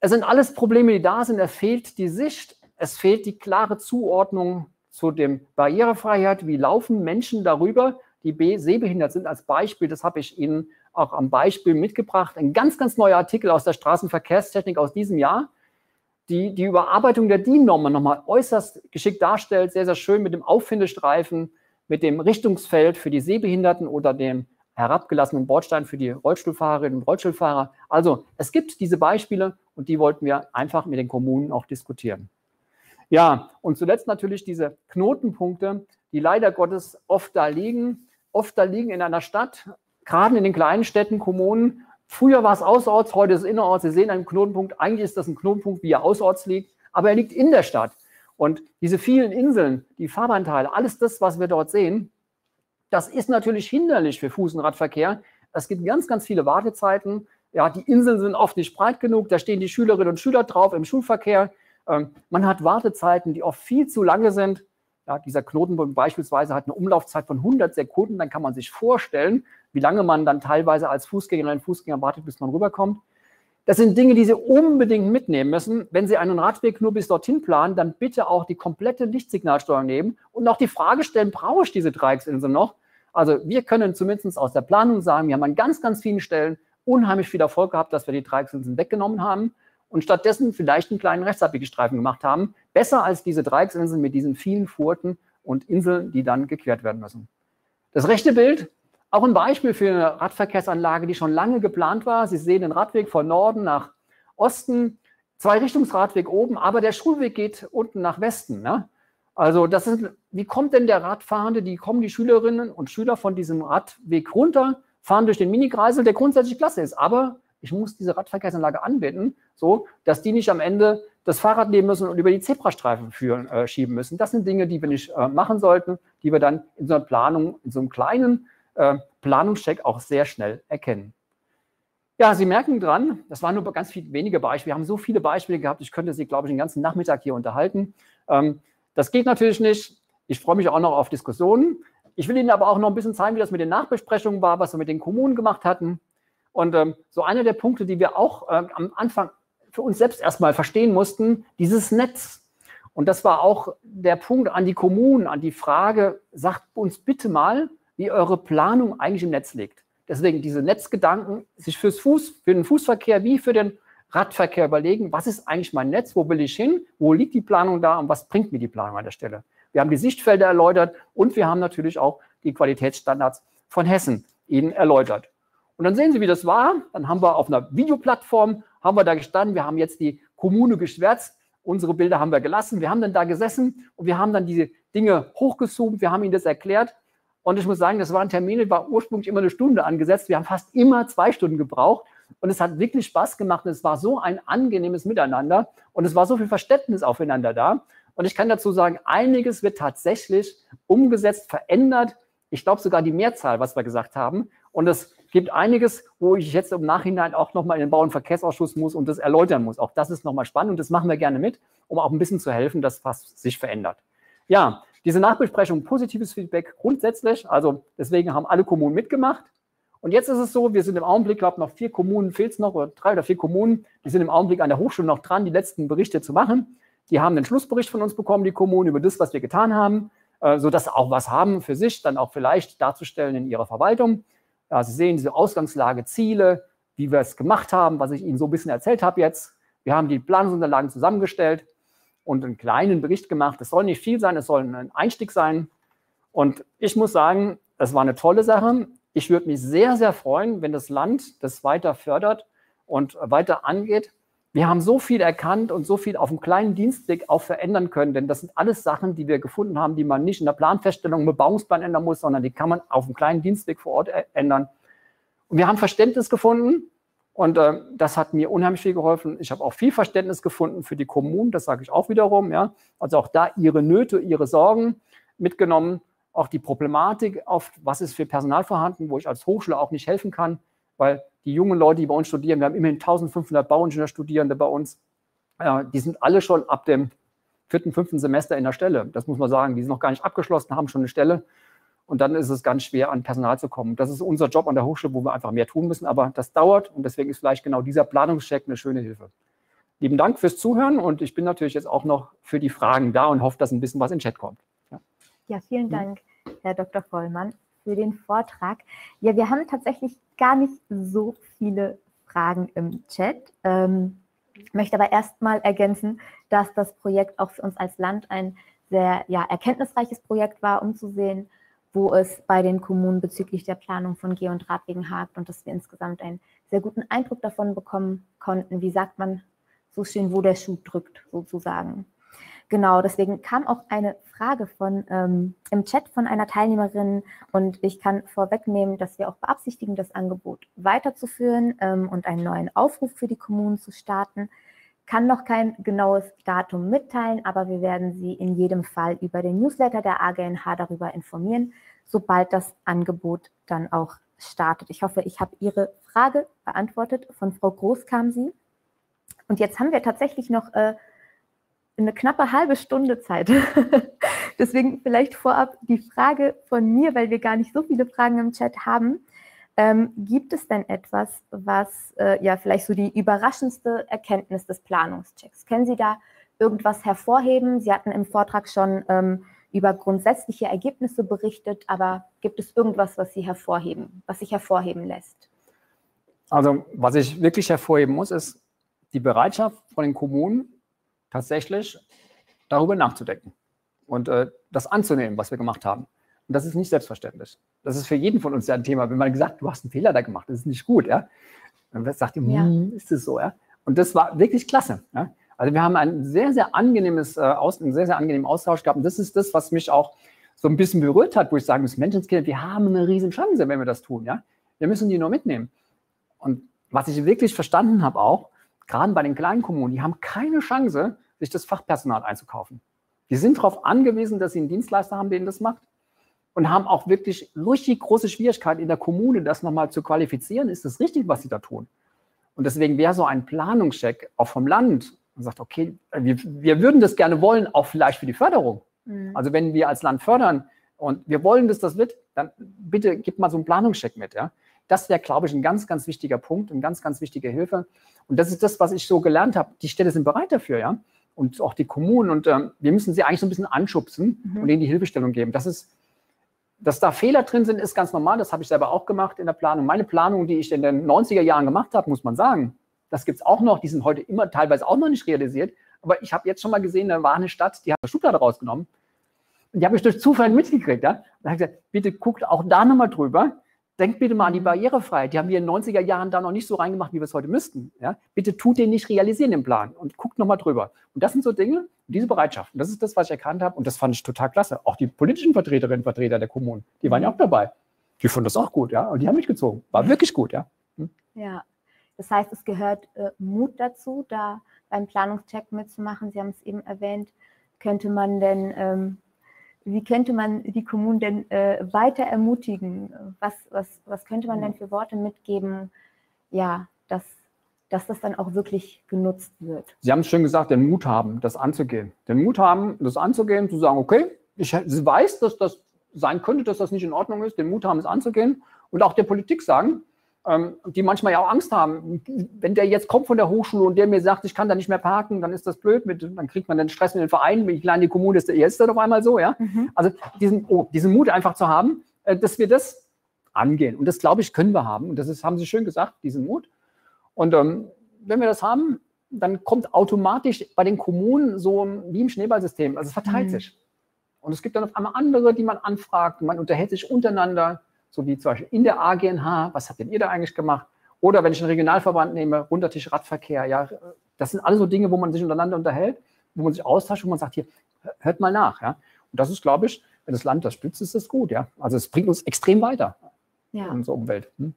Es sind alles Probleme, die da sind. Es fehlt die Sicht, es fehlt die klare Zuordnung zu dem Barrierefreiheit. Wie laufen Menschen darüber, die sehbehindert sind? Als Beispiel, das habe ich Ihnen auch am Beispiel mitgebracht. Ein ganz, ganz neuer Artikel aus der Straßenverkehrstechnik aus diesem Jahr die die Überarbeitung der DIN-Normen nochmal äußerst geschickt darstellt, sehr, sehr schön mit dem Auffindestreifen, mit dem Richtungsfeld für die Sehbehinderten oder dem herabgelassenen Bordstein für die Rollstuhlfahrerinnen und Rollstuhlfahrer. Also es gibt diese Beispiele und die wollten wir einfach mit den Kommunen auch diskutieren. Ja, und zuletzt natürlich diese Knotenpunkte, die leider Gottes oft da liegen, oft da liegen in einer Stadt, gerade in den kleinen Städten, Kommunen, Früher war es außerorts, heute ist es innerorts. Sie sehen einen Knotenpunkt. Eigentlich ist das ein Knotenpunkt, wie er außerorts liegt, aber er liegt in der Stadt. Und diese vielen Inseln, die Fahrbahnteile, alles das, was wir dort sehen, das ist natürlich hinderlich für Fuß- und Radverkehr. Es gibt ganz, ganz viele Wartezeiten. Ja, die Inseln sind oft nicht breit genug. Da stehen die Schülerinnen und Schüler drauf im Schulverkehr. Ähm, man hat Wartezeiten, die oft viel zu lange sind. Ja, dieser Knotenpunkt beispielsweise hat eine Umlaufzeit von 100 Sekunden. Dann kann man sich vorstellen, wie lange man dann teilweise als Fußgängerin und Fußgänger wartet, bis man rüberkommt. Das sind Dinge, die Sie unbedingt mitnehmen müssen. Wenn Sie einen Radweg nur bis dorthin planen, dann bitte auch die komplette Lichtsignalsteuerung nehmen und auch die Frage stellen, brauche ich diese Dreiecksinsel noch? Also wir können zumindest aus der Planung sagen, wir haben an ganz, ganz vielen Stellen unheimlich viel Erfolg gehabt, dass wir die Dreiecksinsel weggenommen haben und stattdessen vielleicht einen kleinen Rechtsabbiegelstreifen gemacht haben. Besser als diese Dreiecksinsel mit diesen vielen Furten und Inseln, die dann gequert werden müssen. Das rechte Bild auch ein Beispiel für eine Radverkehrsanlage, die schon lange geplant war. Sie sehen den Radweg von Norden nach Osten, zwei Richtungsradweg oben, aber der Schulweg geht unten nach Westen. Ne? Also das ist, wie kommt denn der Radfahrende, die kommen die Schülerinnen und Schüler von diesem Radweg runter, fahren durch den Minikreisel, der grundsätzlich klasse ist, aber ich muss diese Radverkehrsanlage anbinden, so dass die nicht am Ende das Fahrrad nehmen müssen und über die Zebrastreifen führen, äh, schieben müssen. Das sind Dinge, die wir nicht äh, machen sollten, die wir dann in so einer Planung, in so einem kleinen äh, Planungscheck auch sehr schnell erkennen. Ja, Sie merken dran, das waren nur ganz viele wenige Beispiele. Wir haben so viele Beispiele gehabt, ich könnte Sie, glaube ich, den ganzen Nachmittag hier unterhalten. Ähm, das geht natürlich nicht. Ich freue mich auch noch auf Diskussionen. Ich will Ihnen aber auch noch ein bisschen zeigen, wie das mit den Nachbesprechungen war, was wir mit den Kommunen gemacht hatten. Und ähm, so einer der Punkte, die wir auch ähm, am Anfang für uns selbst erstmal verstehen mussten, dieses Netz. Und das war auch der Punkt an die Kommunen, an die Frage, sagt uns bitte mal, wie eure Planung eigentlich im Netz liegt. Deswegen diese Netzgedanken, sich fürs Fuß, für den Fußverkehr wie für den Radverkehr überlegen, was ist eigentlich mein Netz, wo will ich hin, wo liegt die Planung da und was bringt mir die Planung an der Stelle. Wir haben die Sichtfelder erläutert und wir haben natürlich auch die Qualitätsstandards von Hessen Ihnen erläutert. Und dann sehen Sie, wie das war. Dann haben wir auf einer Videoplattform, haben wir da gestanden, wir haben jetzt die Kommune geschwärzt, unsere Bilder haben wir gelassen, wir haben dann da gesessen und wir haben dann diese Dinge hochgezoomt, wir haben Ihnen das erklärt. Und ich muss sagen, das waren Termine, war ursprünglich immer eine Stunde angesetzt. Wir haben fast immer zwei Stunden gebraucht. Und es hat wirklich Spaß gemacht. Und es war so ein angenehmes Miteinander. Und es war so viel Verständnis aufeinander da. Und ich kann dazu sagen, einiges wird tatsächlich umgesetzt, verändert. Ich glaube sogar die Mehrzahl, was wir gesagt haben. Und es gibt einiges, wo ich jetzt im Nachhinein auch nochmal in den Bau- und Verkehrsausschuss muss und das erläutern muss. Auch das ist nochmal spannend und das machen wir gerne mit, um auch ein bisschen zu helfen, dass was sich verändert. Ja, diese Nachbesprechung, positives Feedback grundsätzlich. Also deswegen haben alle Kommunen mitgemacht. Und jetzt ist es so, wir sind im Augenblick, glaube ich, noch vier Kommunen, fehlt es noch, oder drei oder vier Kommunen, die sind im Augenblick an der Hochschule noch dran, die letzten Berichte zu machen. Die haben den Schlussbericht von uns bekommen, die Kommunen, über das, was wir getan haben, äh, sodass sie auch was haben für sich, dann auch vielleicht darzustellen in ihrer Verwaltung. Ja, sie sehen diese Ausgangslage, Ziele, wie wir es gemacht haben, was ich Ihnen so ein bisschen erzählt habe jetzt. Wir haben die Planungsunterlagen zusammengestellt und einen kleinen Bericht gemacht. Es soll nicht viel sein, es soll ein Einstieg sein. Und ich muss sagen, es war eine tolle Sache. Ich würde mich sehr, sehr freuen, wenn das Land das weiter fördert und weiter angeht. Wir haben so viel erkannt und so viel auf einem kleinen Dienstblick auch verändern können, denn das sind alles Sachen, die wir gefunden haben, die man nicht in der Planfeststellung im Bebauungsplan ändern muss, sondern die kann man auf einem kleinen Dienstblick vor Ort ändern. Und wir haben Verständnis gefunden und äh, das hat mir unheimlich viel geholfen. Ich habe auch viel Verständnis gefunden für die Kommunen, das sage ich auch wiederum. Ja. Also auch da ihre Nöte, ihre Sorgen mitgenommen, auch die Problematik, oft, was ist für Personal vorhanden, wo ich als Hochschule auch nicht helfen kann, weil die jungen Leute, die bei uns studieren, wir haben immerhin 1500 Bauingenieurstudierende bei uns, äh, die sind alle schon ab dem vierten, fünften Semester in der Stelle. Das muss man sagen. Die sind noch gar nicht abgeschlossen, haben schon eine Stelle. Und dann ist es ganz schwer, an Personal zu kommen. Das ist unser Job an der Hochschule, wo wir einfach mehr tun müssen. Aber das dauert und deswegen ist vielleicht genau dieser Planungscheck eine schöne Hilfe. Lieben Dank fürs Zuhören und ich bin natürlich jetzt auch noch für die Fragen da und hoffe, dass ein bisschen was in den Chat kommt. Ja, ja vielen Dank, Herr Dr. Vollmann für den Vortrag. Ja, wir haben tatsächlich gar nicht so viele Fragen im Chat. Ähm, möchte aber erstmal ergänzen, dass das Projekt auch für uns als Land ein sehr ja, erkenntnisreiches Projekt war, um zu sehen, wo es bei den Kommunen bezüglich der Planung von Geh- und Radwegen hakt und dass wir insgesamt einen sehr guten Eindruck davon bekommen konnten, wie sagt man so schön, wo der Schuh drückt, sozusagen. Genau, deswegen kam auch eine Frage von ähm, im Chat von einer Teilnehmerin und ich kann vorwegnehmen, dass wir auch beabsichtigen, das Angebot weiterzuführen ähm, und einen neuen Aufruf für die Kommunen zu starten. Kann noch kein genaues Datum mitteilen, aber wir werden Sie in jedem Fall über den Newsletter der AGNH darüber informieren, sobald das Angebot dann auch startet. Ich hoffe, ich habe Ihre Frage beantwortet. Von Frau Groß kam sie. Und jetzt haben wir tatsächlich noch äh, eine knappe halbe Stunde Zeit. Deswegen vielleicht vorab die Frage von mir, weil wir gar nicht so viele Fragen im Chat haben. Ähm, gibt es denn etwas, was äh, ja vielleicht so die überraschendste Erkenntnis des Planungschecks? Können Sie da irgendwas hervorheben? Sie hatten im Vortrag schon ähm, über grundsätzliche Ergebnisse berichtet, aber gibt es irgendwas, was Sie hervorheben, was sich hervorheben lässt? Also, was ich wirklich hervorheben muss, ist die Bereitschaft von den Kommunen, tatsächlich darüber nachzudenken und äh, das anzunehmen, was wir gemacht haben. Und das ist nicht selbstverständlich. Das ist für jeden von uns ja ein Thema. Wenn man gesagt, du hast einen Fehler da gemacht, das ist nicht gut, ja. Dann sagt ihr, ja. Hm, ist es so, ja. Und das war wirklich klasse. Ja? Also wir haben ein sehr, sehr angenehmes, äh, aus, einen sehr, sehr angenehmen Austausch gehabt. Und das ist das, was mich auch so ein bisschen berührt hat, wo ich sagen muss, Menschenskinder, wir haben eine riesen Chance, wenn wir das tun, ja. Wir müssen die nur mitnehmen. Und was ich wirklich verstanden habe auch, gerade bei den kleinen Kommunen, die haben keine Chance, sich das Fachpersonal einzukaufen. Die sind darauf angewiesen, dass sie einen Dienstleister haben, der ihnen das macht und haben auch wirklich richtig große Schwierigkeiten in der Kommune, das nochmal zu qualifizieren. Ist das richtig, was sie da tun? Und deswegen wäre so ein Planungscheck auch vom Land und sagt, okay, wir, wir würden das gerne wollen, auch vielleicht für die Förderung. Mhm. Also wenn wir als Land fördern und wir wollen, dass das wird, dann bitte gib mal so einen Planungscheck mit. Ja? Das wäre, glaube ich, ein ganz, ganz wichtiger Punkt, eine ganz, ganz wichtige Hilfe. Und das ist das, was ich so gelernt habe. Die Städte sind bereit dafür, ja. Und auch die Kommunen. Und ähm, wir müssen sie eigentlich so ein bisschen anschubsen mhm. und ihnen die Hilfestellung geben. Das ist, dass da Fehler drin sind, ist ganz normal. Das habe ich selber auch gemacht in der Planung. Meine Planung, die ich in den 90er Jahren gemacht habe, muss man sagen, das gibt es auch noch. Die sind heute immer teilweise auch noch nicht realisiert. Aber ich habe jetzt schon mal gesehen, da war eine Stadt, die hat eine Schublade rausgenommen. Und die habe ich durch Zufall mitgekriegt. Ja? Da habe ich gesagt, bitte guckt auch da nochmal drüber. Denkt bitte mal an die. Barrierefreiheit. Die haben wir in den 90er Jahren da noch nicht so reingemacht, wie wir es heute müssten. Ja? Bitte tut den nicht realisieren, den Plan. Und guckt nochmal drüber. Und das sind so Dinge, diese Bereitschaft. Und das ist das, was ich erkannt habe. Und das fand ich total klasse. Auch die politischen Vertreterinnen und Vertreter der Kommunen, die waren ja auch dabei. Die fanden das auch gut, ja. Und die haben mich gezogen. War wirklich gut, ja. Hm. Ja. Das heißt, es gehört äh, Mut dazu, da beim Planungscheck mitzumachen. Sie haben es eben erwähnt. Könnte man denn ähm, wie könnte man die Kommunen denn äh, weiter ermutigen? Was, was, was könnte man denn für Worte mitgeben, ja, dass, dass das dann auch wirklich genutzt wird? Sie haben es schon gesagt, den Mut haben, das anzugehen. Den Mut haben, das anzugehen, zu sagen, okay, ich weiß, dass das sein könnte, dass das nicht in Ordnung ist, den Mut haben, es anzugehen und auch der Politik sagen, die manchmal ja auch Angst haben. Wenn der jetzt kommt von der Hochschule und der mir sagt, ich kann da nicht mehr parken, dann ist das blöd, mit, dann kriegt man den Stress mit den Vereinen, wie klein die Kommune ist, jetzt ist das auf einmal so, ja. Mhm. Also diesen, oh, diesen Mut einfach zu haben, äh, dass wir das angehen. Und das, glaube ich, können wir haben. Und das ist, haben Sie schön gesagt, diesen Mut. Und ähm, wenn wir das haben, dann kommt automatisch bei den Kommunen so wie im Schneeballsystem, also es verteilt mhm. sich. Und es gibt dann auf einmal andere, die man anfragt, man unterhält sich untereinander so wie zum Beispiel in der AGNH, was habt denn ihr da eigentlich gemacht? Oder wenn ich einen Regionalverband nehme, Runtertisch Radverkehr, ja, das sind alles so Dinge, wo man sich untereinander unterhält, wo man sich austauscht, wo man sagt, hier, hört mal nach, ja. Und das ist, glaube ich, wenn das Land das stützt, ist das gut, ja. Also es bringt uns extrem weiter ja. in unserer Umwelt. Hm?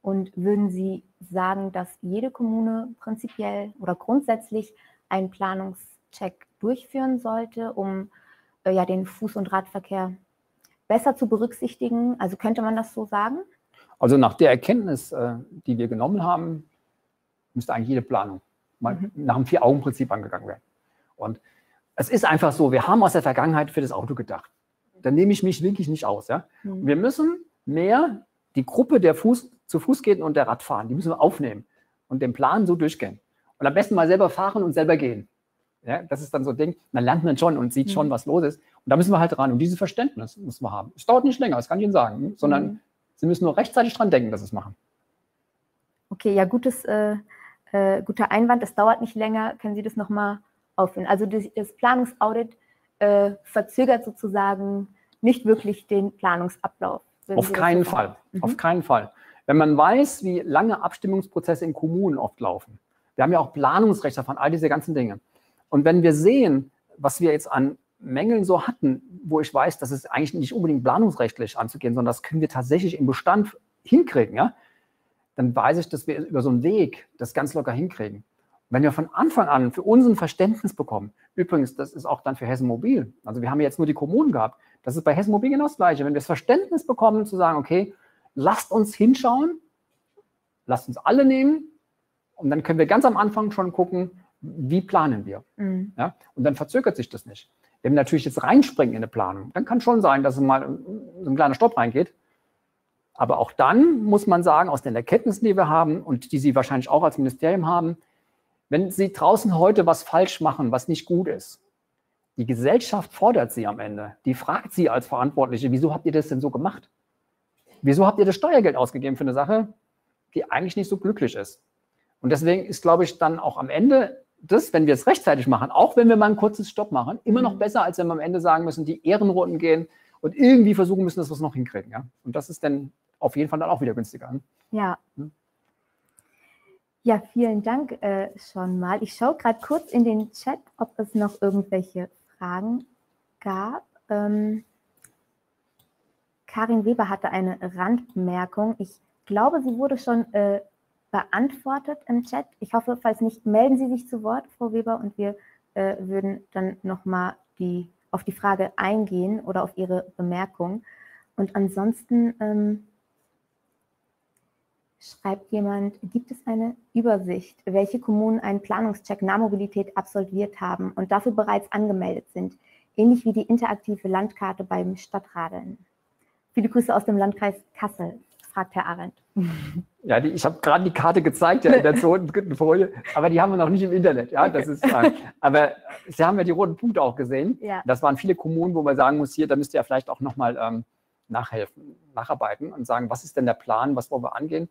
Und würden Sie sagen, dass jede Kommune prinzipiell oder grundsätzlich einen Planungscheck durchführen sollte, um äh, ja den Fuß- und Radverkehr besser zu berücksichtigen? Also könnte man das so sagen? Also nach der Erkenntnis, äh, die wir genommen haben, müsste eigentlich jede Planung mal mhm. nach dem Vier-Augen-Prinzip angegangen werden. Und es ist einfach so, wir haben aus der Vergangenheit für das Auto gedacht. Da nehme ich mich wirklich nicht aus. Ja? Mhm. Wir müssen mehr die Gruppe der Fuß, zu Fuß gehen und der Radfahren, die müssen wir aufnehmen und den Plan so durchgehen. Und am besten mal selber fahren und selber gehen. Ja, das ist dann so ein Ding, dann lernt man schon und sieht schon, mhm. was los ist. Und da müssen wir halt ran. Und dieses Verständnis müssen wir haben. Es dauert nicht länger, das kann ich Ihnen sagen, sondern mhm. Sie müssen nur rechtzeitig dran denken, dass Sie es machen. Okay, ja, gutes, äh, äh, guter Einwand. Es dauert nicht länger. Können Sie das nochmal aufführen? Also das, das Planungsaudit äh, verzögert sozusagen nicht wirklich den Planungsablauf. Auf keinen Fall. Mhm. Auf keinen Fall. Wenn man weiß, wie lange Abstimmungsprozesse in Kommunen oft laufen, wir haben ja auch Planungsrechte von all diese ganzen Dinge. Und wenn wir sehen, was wir jetzt an Mängeln so hatten, wo ich weiß, dass es eigentlich nicht unbedingt planungsrechtlich anzugehen, sondern das können wir tatsächlich im Bestand hinkriegen, ja, dann weiß ich, dass wir über so einen Weg das ganz locker hinkriegen. Wenn wir von Anfang an für unseren Verständnis bekommen, übrigens, das ist auch dann für Hessen Mobil, also wir haben jetzt nur die Kommunen gehabt, das ist bei Hessen Mobil genau das Gleiche. Wenn wir das Verständnis bekommen, zu sagen, okay, lasst uns hinschauen, lasst uns alle nehmen und dann können wir ganz am Anfang schon gucken, wie planen wir? Mhm. Ja? Und dann verzögert sich das nicht. Wenn wir natürlich jetzt reinspringen in eine Planung, dann kann schon sein, dass mal so ein kleiner Stopp reingeht. Aber auch dann muss man sagen, aus den Erkenntnissen, die wir haben und die Sie wahrscheinlich auch als Ministerium haben, wenn Sie draußen heute was falsch machen, was nicht gut ist, die Gesellschaft fordert Sie am Ende. Die fragt Sie als Verantwortliche, wieso habt ihr das denn so gemacht? Wieso habt ihr das Steuergeld ausgegeben für eine Sache, die eigentlich nicht so glücklich ist? Und deswegen ist, glaube ich, dann auch am Ende das, wenn wir es rechtzeitig machen, auch wenn wir mal ein kurzes Stopp machen, immer noch mhm. besser, als wenn wir am Ende sagen müssen, die Ehrenrunden gehen und irgendwie versuchen müssen, dass wir es noch hinkriegen. Ja? Und das ist dann auf jeden Fall dann auch wieder günstiger. Ne? Ja. Hm? Ja, vielen Dank äh, schon mal. Ich schaue gerade kurz in den Chat, ob es noch irgendwelche Fragen gab. Ähm, Karin Weber hatte eine Randbemerkung. Ich glaube, sie wurde schon äh, beantwortet im Chat. Ich hoffe, falls nicht, melden Sie sich zu Wort, Frau Weber, und wir äh, würden dann nochmal die, auf die Frage eingehen oder auf Ihre Bemerkung. Und ansonsten ähm, schreibt jemand, gibt es eine Übersicht, welche Kommunen einen Planungscheck Nahmobilität absolviert haben und dafür bereits angemeldet sind, ähnlich wie die interaktive Landkarte beim Stadtradeln? Viele Grüße aus dem Landkreis Kassel, fragt Herr Arendt. Ja, die, ich habe gerade die Karte gezeigt ja, in der zweiten Folie, aber die haben wir noch nicht im Internet. Ja, das ist, äh, aber Sie haben ja die roten Punkte auch gesehen. Ja. Das waren viele Kommunen, wo man sagen muss, hier, da müsst ihr ja vielleicht auch nochmal ähm, nachhelfen, nacharbeiten und sagen, was ist denn der Plan, was wollen wir angehen.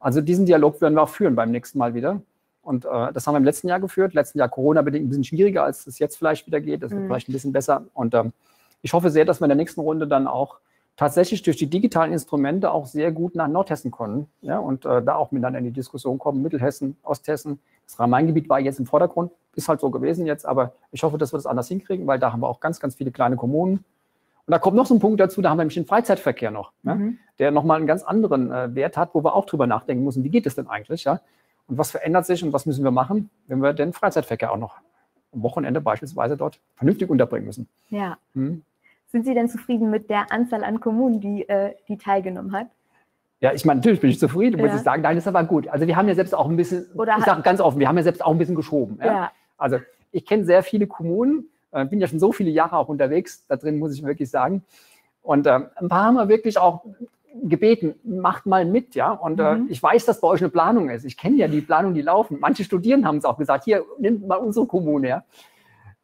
Also diesen Dialog werden wir auch führen beim nächsten Mal wieder. Und äh, das haben wir im letzten Jahr geführt. Letzten Jahr Corona-bedingt ein bisschen schwieriger, als es jetzt vielleicht wieder geht. Das wird mhm. vielleicht ein bisschen besser. Und ähm, ich hoffe sehr, dass wir in der nächsten Runde dann auch tatsächlich durch die digitalen Instrumente auch sehr gut nach Nordhessen kommen ja, und äh, da auch miteinander in die Diskussion kommen, Mittelhessen, Osthessen. Das Rhein-Main-Gebiet war jetzt im Vordergrund, ist halt so gewesen jetzt, aber ich hoffe, dass wir das anders hinkriegen, weil da haben wir auch ganz, ganz viele kleine Kommunen. Und da kommt noch so ein Punkt dazu, da haben wir nämlich den Freizeitverkehr noch, mhm. ja, der nochmal einen ganz anderen äh, Wert hat, wo wir auch drüber nachdenken müssen, wie geht es denn eigentlich, ja? Und was verändert sich und was müssen wir machen, wenn wir den Freizeitverkehr auch noch am Wochenende beispielsweise dort vernünftig unterbringen müssen. Ja. Mhm. Sind Sie denn zufrieden mit der Anzahl an Kommunen, die, äh, die teilgenommen hat? Ja, ich meine, natürlich bin ich zufrieden, muss ja. ich sagen. Nein, das ist aber gut. Also wir haben ja selbst auch ein bisschen, Oder ich sage ganz offen, wir haben ja selbst auch ein bisschen geschoben. Ja? ja. Also ich kenne sehr viele Kommunen, äh, bin ja schon so viele Jahre auch unterwegs, da drin muss ich wirklich sagen. Und äh, ein paar haben wir wirklich auch gebeten, macht mal mit, ja. Und äh, mhm. ich weiß, dass bei euch eine Planung ist. Ich kenne ja die Planung, die laufen. Manche Studierenden haben es auch gesagt, hier, nimmt mal unsere Kommune, ja.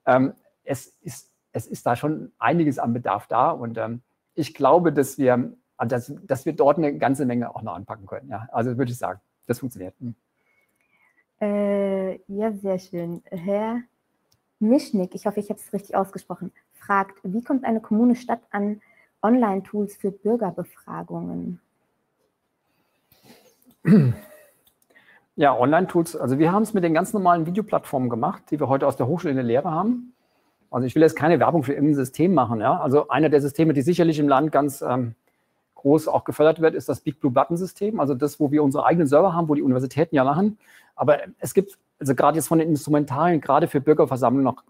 Ähm, es ist es ist da schon einiges an Bedarf da und ähm, ich glaube, dass wir, dass, dass wir dort eine ganze Menge auch noch anpacken können. Ja, also würde ich sagen, das funktioniert. Hm. Äh, ja, sehr schön. Herr Mischnick, ich hoffe, ich habe es richtig ausgesprochen, fragt, wie kommt eine Kommune Stadt an Online-Tools für Bürgerbefragungen? Ja, Online-Tools, also wir haben es mit den ganz normalen Videoplattformen gemacht, die wir heute aus der Hochschule in der Lehre haben. Also ich will jetzt keine Werbung für irgendein System machen. Ja? Also einer der Systeme, die sicherlich im Land ganz ähm, groß auch gefördert wird, ist das Big Blue Button System. Also das, wo wir unsere eigenen Server haben, wo die Universitäten ja machen. Aber es gibt, also gerade jetzt von den Instrumentalen, gerade für Bürgerversammlungen noch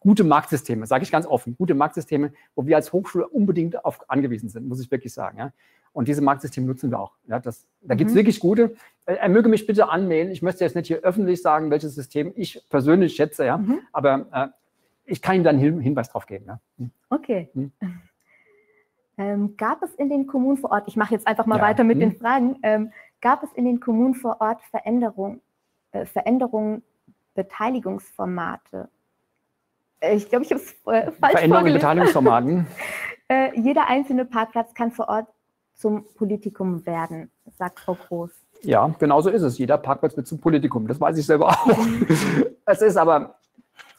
gute Marktsysteme, sage ich ganz offen, gute Marktsysteme, wo wir als Hochschule unbedingt auf angewiesen sind, muss ich wirklich sagen. Ja? Und diese Marktsysteme nutzen wir auch. Ja, das, da gibt es mhm. wirklich gute. Er möge mich bitte anmelden. Ich möchte jetzt nicht hier öffentlich sagen, welches System ich persönlich schätze, ja. Mhm. Aber äh, ich kann Ihnen dann einen Hinweis drauf geben. Ja. Hm. Okay. Hm. Ähm, gab es in den Kommunen vor Ort, ich mache jetzt einfach mal ja. weiter mit hm. den Fragen, ähm, gab es in den Kommunen vor Ort Veränderungen, äh, Veränderungen Beteiligungsformate? Äh, ich glaube, ich habe es äh, falsch Veränderungen in Beteiligungsformaten? Äh, jeder einzelne Parkplatz kann vor Ort zum Politikum werden, sagt Frau Groß. Ja, genau so ist es. Jeder Parkplatz wird zum Politikum. Das weiß ich selber auch. es ist aber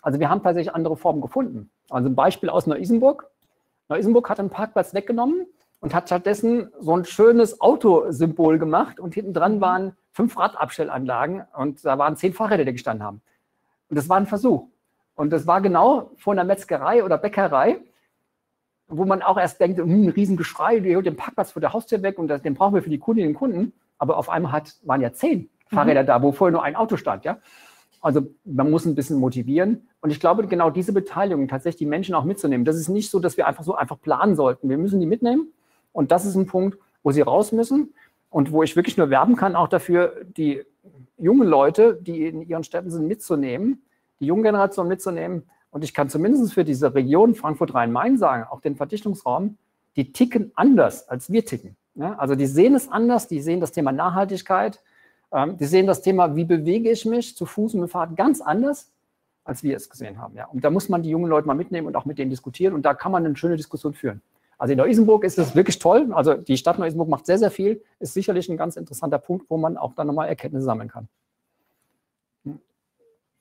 also wir haben tatsächlich andere Formen gefunden. Also ein Beispiel aus Neu-Isenburg. Neu-Isenburg hat einen Parkplatz weggenommen und hat stattdessen so ein schönes Autosymbol gemacht und hinten dran waren fünf Radabstellanlagen und da waren zehn Fahrräder, die gestanden haben. Und das war ein Versuch. Und das war genau vor einer Metzgerei oder Bäckerei, wo man auch erst denkt, hm, ein Riesengeschrei, die holt den Parkplatz vor der Haustür weg und den brauchen wir für die Kundinnen und Kunden. Aber auf einmal hat, waren ja zehn Fahrräder mhm. da, wo vorher nur ein Auto stand. Ja? Also man muss ein bisschen motivieren. Und ich glaube, genau diese Beteiligung, tatsächlich die Menschen auch mitzunehmen, das ist nicht so, dass wir einfach so einfach planen sollten. Wir müssen die mitnehmen. Und das ist ein Punkt, wo sie raus müssen und wo ich wirklich nur werben kann, auch dafür, die jungen Leute, die in ihren Städten sind, mitzunehmen, die junge Generation mitzunehmen. Und ich kann zumindest für diese Region Frankfurt-Rhein-Main sagen, auch den Verdichtungsraum, die ticken anders, als wir ticken. Ja, also die sehen es anders, die sehen das Thema Nachhaltigkeit, ähm, die sehen das Thema, wie bewege ich mich zu Fuß und mit Fahrrad ganz anders, als wir es gesehen haben. Ja. Und da muss man die jungen Leute mal mitnehmen und auch mit denen diskutieren und da kann man eine schöne Diskussion führen. Also in Neu-Isenburg ist es wirklich toll. Also die Stadt Neu-Isenburg macht sehr, sehr viel. Ist sicherlich ein ganz interessanter Punkt, wo man auch dann nochmal Erkenntnisse sammeln kann.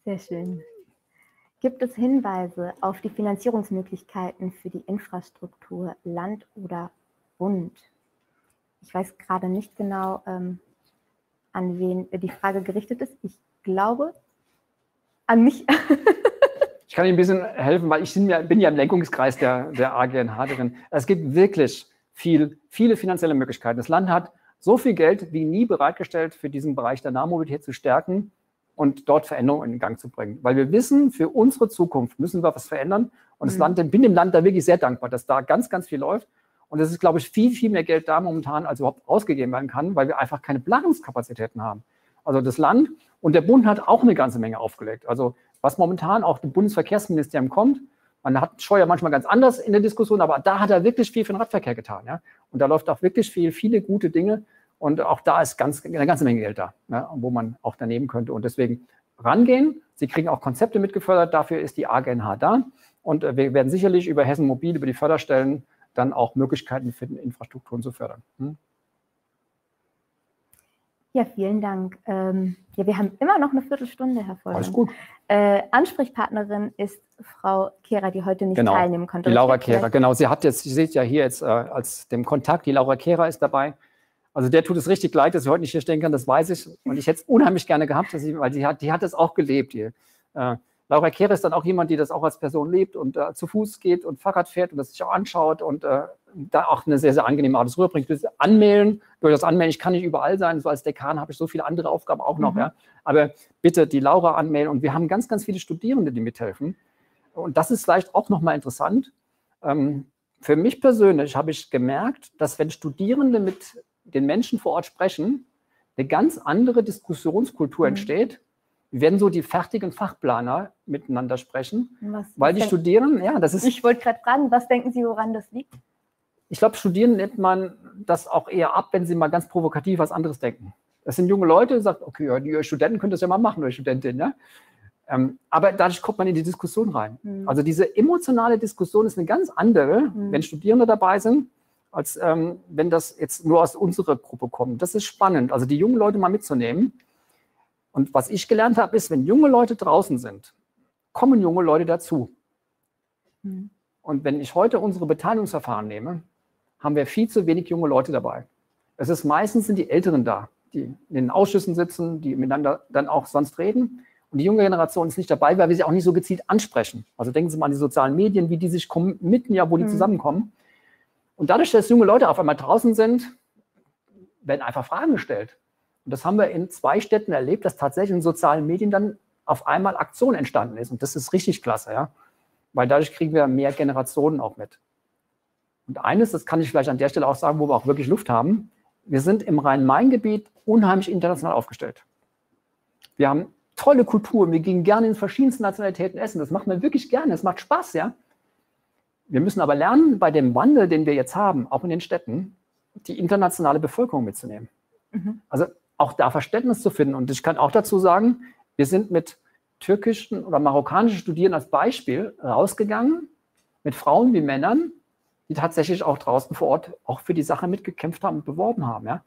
Sehr schön. Gibt es Hinweise auf die Finanzierungsmöglichkeiten für die Infrastruktur Land oder Bund? Ich weiß gerade nicht genau, ähm, an wen die Frage gerichtet ist. Ich glaube, an mich. ich kann Ihnen ein bisschen helfen, weil ich bin ja, bin ja im Lenkungskreis der, der AGNH drin. Es gibt wirklich viel, viele finanzielle Möglichkeiten. Das Land hat so viel Geld wie nie bereitgestellt für diesen Bereich der Nahmobilität zu stärken und dort Veränderungen in Gang zu bringen. Weil wir wissen, für unsere Zukunft müssen wir was verändern. Und das mhm. Land, bin dem Land da wirklich sehr dankbar, dass da ganz, ganz viel läuft. Und es ist, glaube ich, viel, viel mehr Geld da momentan, als überhaupt ausgegeben werden kann, weil wir einfach keine Planungskapazitäten haben. Also das Land und der Bund hat auch eine ganze Menge aufgelegt. Also was momentan auch dem Bundesverkehrsministerium kommt, man hat Scheuer manchmal ganz anders in der Diskussion, aber da hat er wirklich viel für den Radverkehr getan. Ja? Und da läuft auch wirklich viel, viele gute Dinge. Und auch da ist ganz, eine ganze Menge Geld da, ja, wo man auch daneben könnte. Und deswegen rangehen. Sie kriegen auch Konzepte mitgefördert. Dafür ist die AGNH da. Und äh, wir werden sicherlich über Hessen Mobil, über die Förderstellen dann auch Möglichkeiten finden, Infrastrukturen zu fördern. Hm? Ja, vielen Dank. Ähm, ja, wir haben immer noch eine Viertelstunde, Herr Vollmann. Alles gut. Äh, Ansprechpartnerin ist Frau Kehrer, die heute nicht genau. teilnehmen konnte. Die Laura Kehrer, genau. Sie hat jetzt, Sie seht ja hier jetzt äh, als dem Kontakt, die Laura Kehrer ist dabei. Also der tut es richtig leid, dass sie heute nicht hier stehen kann, das weiß ich. Und ich hätte es unheimlich gerne gehabt, sie, weil die hat, die hat es auch gelebt. Die, äh, Laura Kehrer ist dann auch jemand, die das auch als Person lebt und äh, zu Fuß geht und Fahrrad fährt und das sich auch anschaut und äh, da auch eine sehr, sehr angenehme Art des rüberbringt. Durch das Anmelden, durch das Anmelden, ich kann nicht überall sein, so als Dekan habe ich so viele andere Aufgaben auch noch. Mhm. Ja. Aber bitte die Laura anmelden und wir haben ganz, ganz viele Studierende, die mithelfen. Und das ist vielleicht auch nochmal interessant. Ähm, für mich persönlich habe ich gemerkt, dass wenn Studierende mit den Menschen vor Ort sprechen, eine ganz andere Diskussionskultur mhm. entsteht, wenn so die fertigen Fachplaner miteinander sprechen, was, weil die studieren, ja, das ist. Ich wollte gerade fragen, was denken Sie, woran das liegt? Ich glaube, studieren nimmt man das auch eher ab, wenn sie mal ganz provokativ was anderes denken. Das sind junge Leute, die sagen, okay, ja, die Studenten können das ja mal machen, oder Studentin, ja. Ähm, aber dadurch kommt man in die Diskussion rein. Mhm. Also diese emotionale Diskussion ist eine ganz andere, mhm. wenn Studierende dabei sind, als ähm, wenn das jetzt nur aus unserer Gruppe kommt. Das ist spannend, also die jungen Leute mal mitzunehmen. Und was ich gelernt habe, ist, wenn junge Leute draußen sind, kommen junge Leute dazu. Mhm. Und wenn ich heute unsere Beteiligungsverfahren nehme, haben wir viel zu wenig junge Leute dabei. Es ist meistens sind die Älteren da, die in den Ausschüssen sitzen, die miteinander dann auch sonst reden. Und die junge Generation ist nicht dabei, weil wir sie auch nicht so gezielt ansprechen. Also denken Sie mal an die sozialen Medien, wie die sich mitten ja, wo die mhm. zusammenkommen. Und dadurch, dass junge Leute auf einmal draußen sind, werden einfach Fragen gestellt. Und das haben wir in zwei Städten erlebt, dass tatsächlich in sozialen Medien dann auf einmal Aktion entstanden ist. Und das ist richtig klasse, ja. Weil dadurch kriegen wir mehr Generationen auch mit. Und eines, das kann ich vielleicht an der Stelle auch sagen, wo wir auch wirklich Luft haben, wir sind im Rhein-Main-Gebiet unheimlich international aufgestellt. Wir haben tolle Kulturen, wir gehen gerne in verschiedensten Nationalitäten essen. Das macht man wirklich gerne, das macht Spaß, ja. Wir müssen aber lernen, bei dem Wandel, den wir jetzt haben, auch in den Städten, die internationale Bevölkerung mitzunehmen. Mhm. Also auch da Verständnis zu finden. Und ich kann auch dazu sagen, wir sind mit türkischen oder marokkanischen Studierenden als Beispiel rausgegangen, mit Frauen wie Männern, die tatsächlich auch draußen vor Ort auch für die Sache mitgekämpft haben und beworben haben. Ja?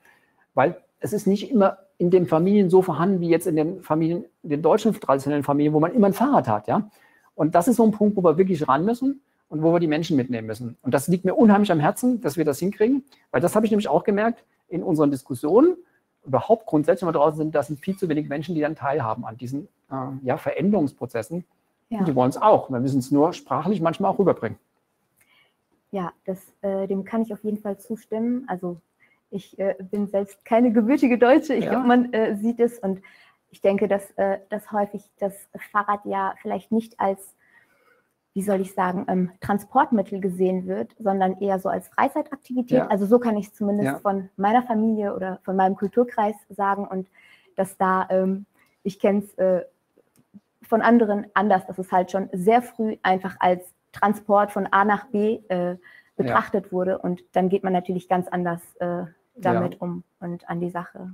Weil es ist nicht immer in den Familien so vorhanden wie jetzt in den Familien, den deutschen traditionellen Familien, wo man immer ein Fahrrad hat. Ja? Und das ist so ein Punkt, wo wir wirklich ran müssen und wo wir die Menschen mitnehmen müssen. Und das liegt mir unheimlich am Herzen, dass wir das hinkriegen, weil das habe ich nämlich auch gemerkt in unseren Diskussionen überhaupt grundsätzlich mal draußen sind, das sind viel zu wenig Menschen, die dann teilhaben an diesen äh, ja, Veränderungsprozessen. Ja. Und die wollen es auch. Wir müssen es nur sprachlich manchmal auch rüberbringen. Ja, das, äh, dem kann ich auf jeden Fall zustimmen. Also ich äh, bin selbst keine gebürtige Deutsche. Ich ja. glaube, man äh, sieht es und ich denke, dass, äh, dass häufig das Fahrrad ja vielleicht nicht als wie soll ich sagen, ähm, Transportmittel gesehen wird, sondern eher so als Freizeitaktivität. Ja. Also so kann ich es zumindest ja. von meiner Familie oder von meinem Kulturkreis sagen und dass da, ähm, ich kenne es äh, von anderen anders, dass es halt schon sehr früh einfach als Transport von A nach B äh, betrachtet ja. wurde und dann geht man natürlich ganz anders äh, damit um und an die Sache.